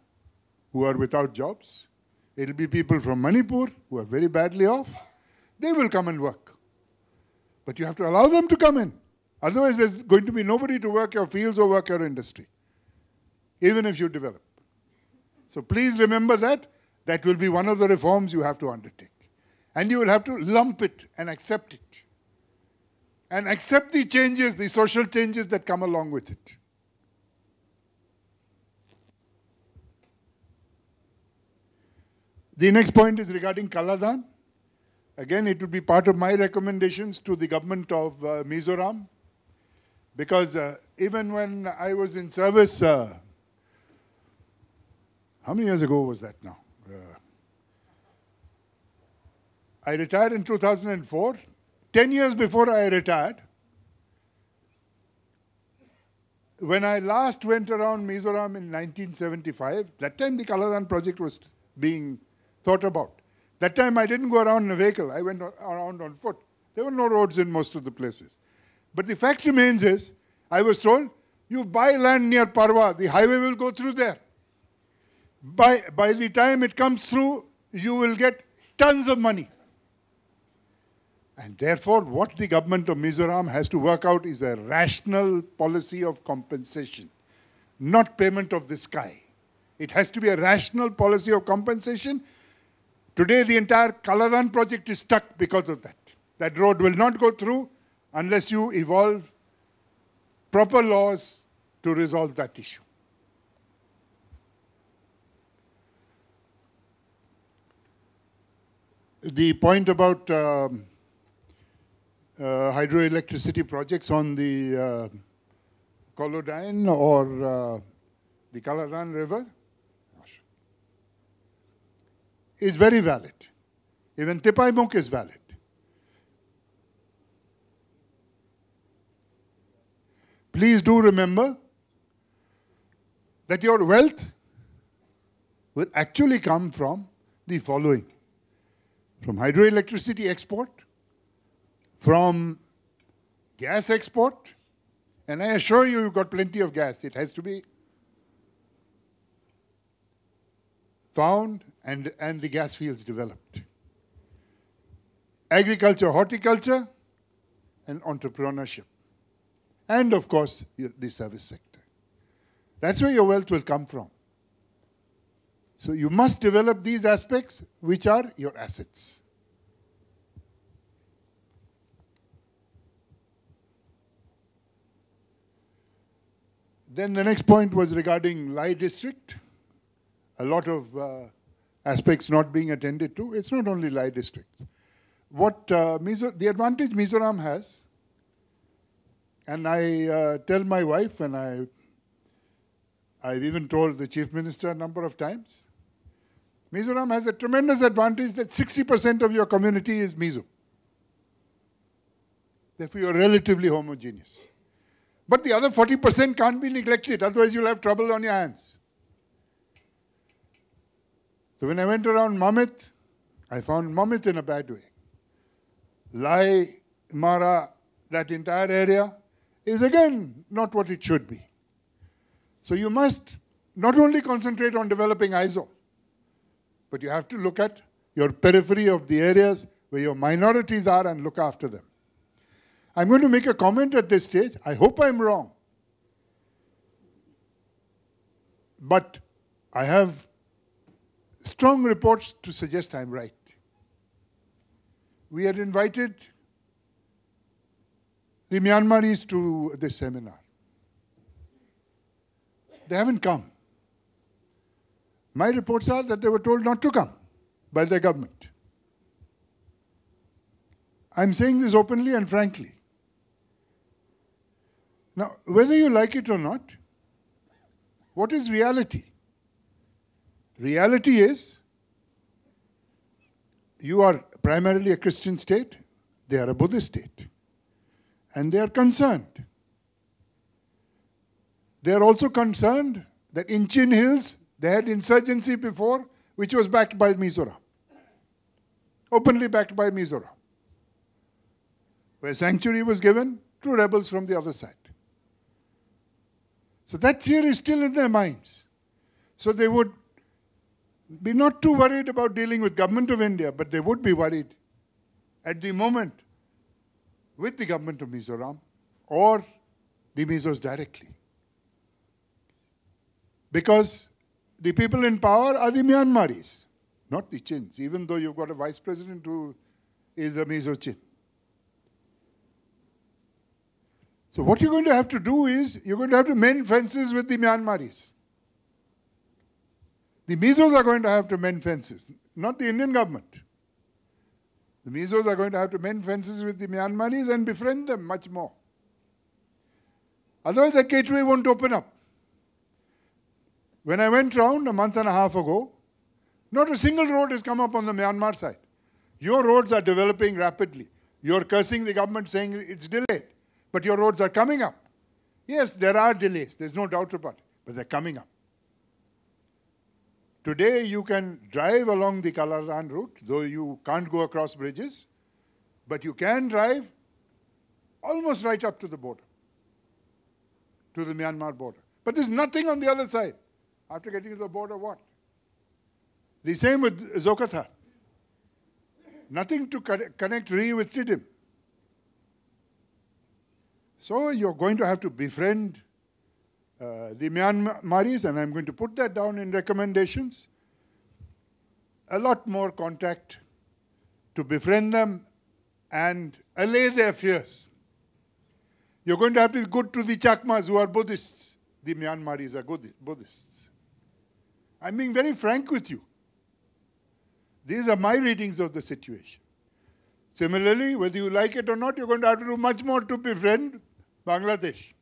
who are without jobs. It will be people from Manipur who are very badly off. They will come and work. But you have to allow them to come in. Otherwise, there's going to be nobody to work your fields or work your industry, even if you develop. So please remember that. That will be one of the reforms you have to undertake. And you will have to lump it and accept it and accept the changes, the social changes that come along with it. The next point is regarding Kaladan. Again, it will be part of my recommendations to the government of uh, Mizoram because uh, even when I was in service, uh, how many years ago was that now? Uh, I retired in 2004 10 years before I retired, when I last went around Mizoram in 1975, that time the Kaladan project was being thought about. That time I didn't go around in a vehicle, I went around on foot. There were no roads in most of the places. But the fact remains is, I was told, you buy land near Parwa, the highway will go through there. By, by the time it comes through, you will get tons of money. And therefore, what the government of Mizoram has to work out is a rational policy of compensation, not payment of the sky. It has to be a rational policy of compensation. Today, the entire Kaladan project is stuck because of that. That road will not go through unless you evolve proper laws to resolve that issue. The point about um, uh, hydroelectricity projects on the uh, or uh, the Kaladan River is very valid. Even Tipaimukh is valid. Please do remember that your wealth will actually come from the following. From hydroelectricity export, from gas export, and I assure you, you've got plenty of gas. It has to be found and, and the gas fields developed. Agriculture, horticulture, and entrepreneurship. And of course, the service sector. That's where your wealth will come from. So you must develop these aspects, which are your assets. Then the next point was regarding Lai district. A lot of uh, aspects not being attended to. It's not only Lai district. What uh, the advantage Mizoram has, and I uh, tell my wife, and I, I've even told the chief minister a number of times, Mizoram has a tremendous advantage that 60% of your community is Mizo. Therefore, you're relatively homogeneous. But the other 40% can't be neglected, otherwise, you'll have trouble on your hands. So when I went around Mamit, I found Mamit in a bad way. Lai, Mara, that entire area is again not what it should be. So you must not only concentrate on developing Aizawl, but you have to look at your periphery of the areas where your minorities are and look after them. I'm going to make a comment at this stage. I hope I'm wrong. But I have strong reports to suggest I'm right. We had invited the Myanmaris to this seminar. They haven't come. My reports are that they were told not to come by the government. I'm saying this openly and frankly. Now, whether you like it or not, what is reality? Reality is you are primarily a Christian state, they are a Buddhist state, and they are concerned. They are also concerned that in Chin Hills they had insurgency before, which was backed by Mizoram, openly backed by Mizoram, where sanctuary was given to rebels from the other side. So that fear is still in their minds. So they would be not too worried about dealing with government of India, but they would be worried at the moment with the government of Mizoram or the Mizos directly. Because the people in power are the Myanmaris, not the Chins, even though you've got a vice president who is a Mizo Chin. So what you're going to have to do is you're going to have to mend fences with the Myanmaris. The Mizos are going to have to mend fences, not the Indian government. The Mizos are going to have to mend fences with the Myanmaris and befriend them much more. Otherwise, the gateway won't open up. When I went round a month and a half ago, not a single road has come up on the Myanmar side. Your roads are developing rapidly. You're cursing the government saying it's delayed but your roads are coming up. Yes, there are delays, there's no doubt about it, but they're coming up. Today, you can drive along the Kaladan route, though you can't go across bridges, but you can drive almost right up to the border, to the Myanmar border. But there's nothing on the other side. After getting to the border, what? The same with Zokhawthar. Nothing to connect Rih with Tidim. So you're going to have to befriend uh, the Myanmaris, and I'm going to put that down in recommendations. A lot more contact to befriend them and allay their fears. You're going to have to be good to the Chakmas who are Buddhists. The Myanmaris are Buddhists. I'm being very frank with you. These are my readings of the situation. Similarly, whether you like it or not, you're going to have to do much more to befriend Bangladesh.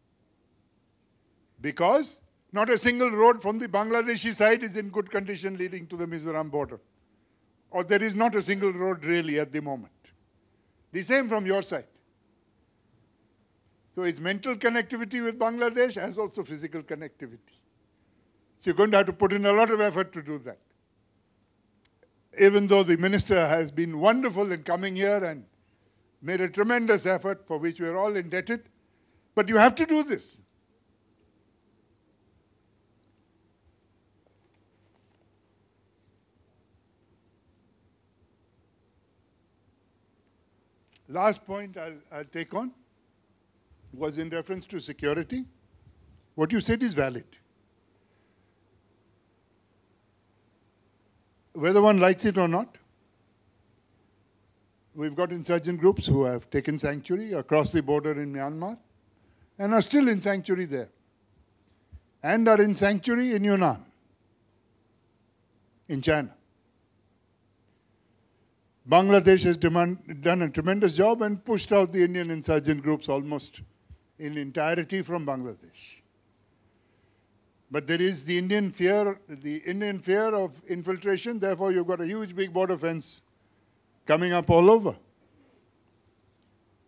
Because not a single road from the Bangladeshi side is in good condition leading to the Mizoram border. Or there is not a single road really at the moment. The same from your side. So it's mental connectivity with Bangladesh as also physical connectivity. So you're going to have to put in a lot of effort to do that. Even though the minister has been wonderful in coming here and made a tremendous effort for which we are all indebted, but you have to do this. Last point I'll, I'll take on was in reference to security. What you said is valid. Whether one likes it or not, we've got insurgent groups who have taken sanctuary across the border in Myanmar and are still in sanctuary there, and are in sanctuary in Yunnan, in China. Bangladesh has demand, done a tremendous job and pushed out the Indian insurgent groups almost in entirety from Bangladesh. But there is the Indian fear, the Indian fear of infiltration, therefore you've got a huge big border fence coming up all over.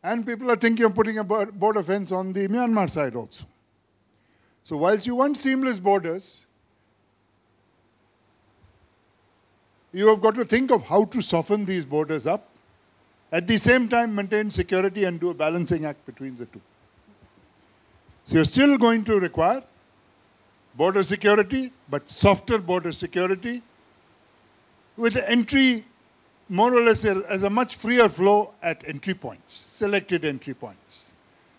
And people are thinking of putting a border fence on the Myanmar side also. So whilst you want seamless borders, you have got to think of how to soften these borders up, at the same time maintain security and do a balancing act between the two. So you're still going to require border security, but softer border security with entry more or less as a much freer flow at entry points, selected entry points.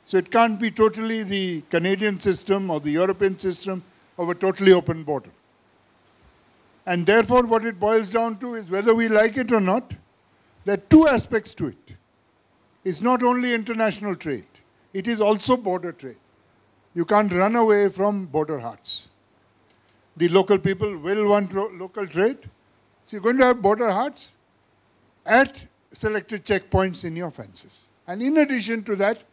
So it can't be totally the Canadian system or the European system of a totally open border. And therefore, what it boils down to is whether we like it or not, there are two aspects to it. It's not only international trade, it is also border trade. You can't run away from border haats. The local people will want local trade. So you're going to have border haats at selected checkpoints in your fences. And in addition to that,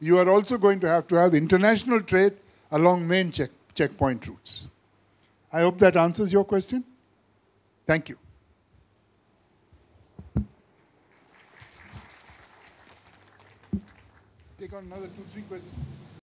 you are also going to have to have international trade along main check, checkpoint routes. I hope that answers your question. Thank you. Take on another two, three questions.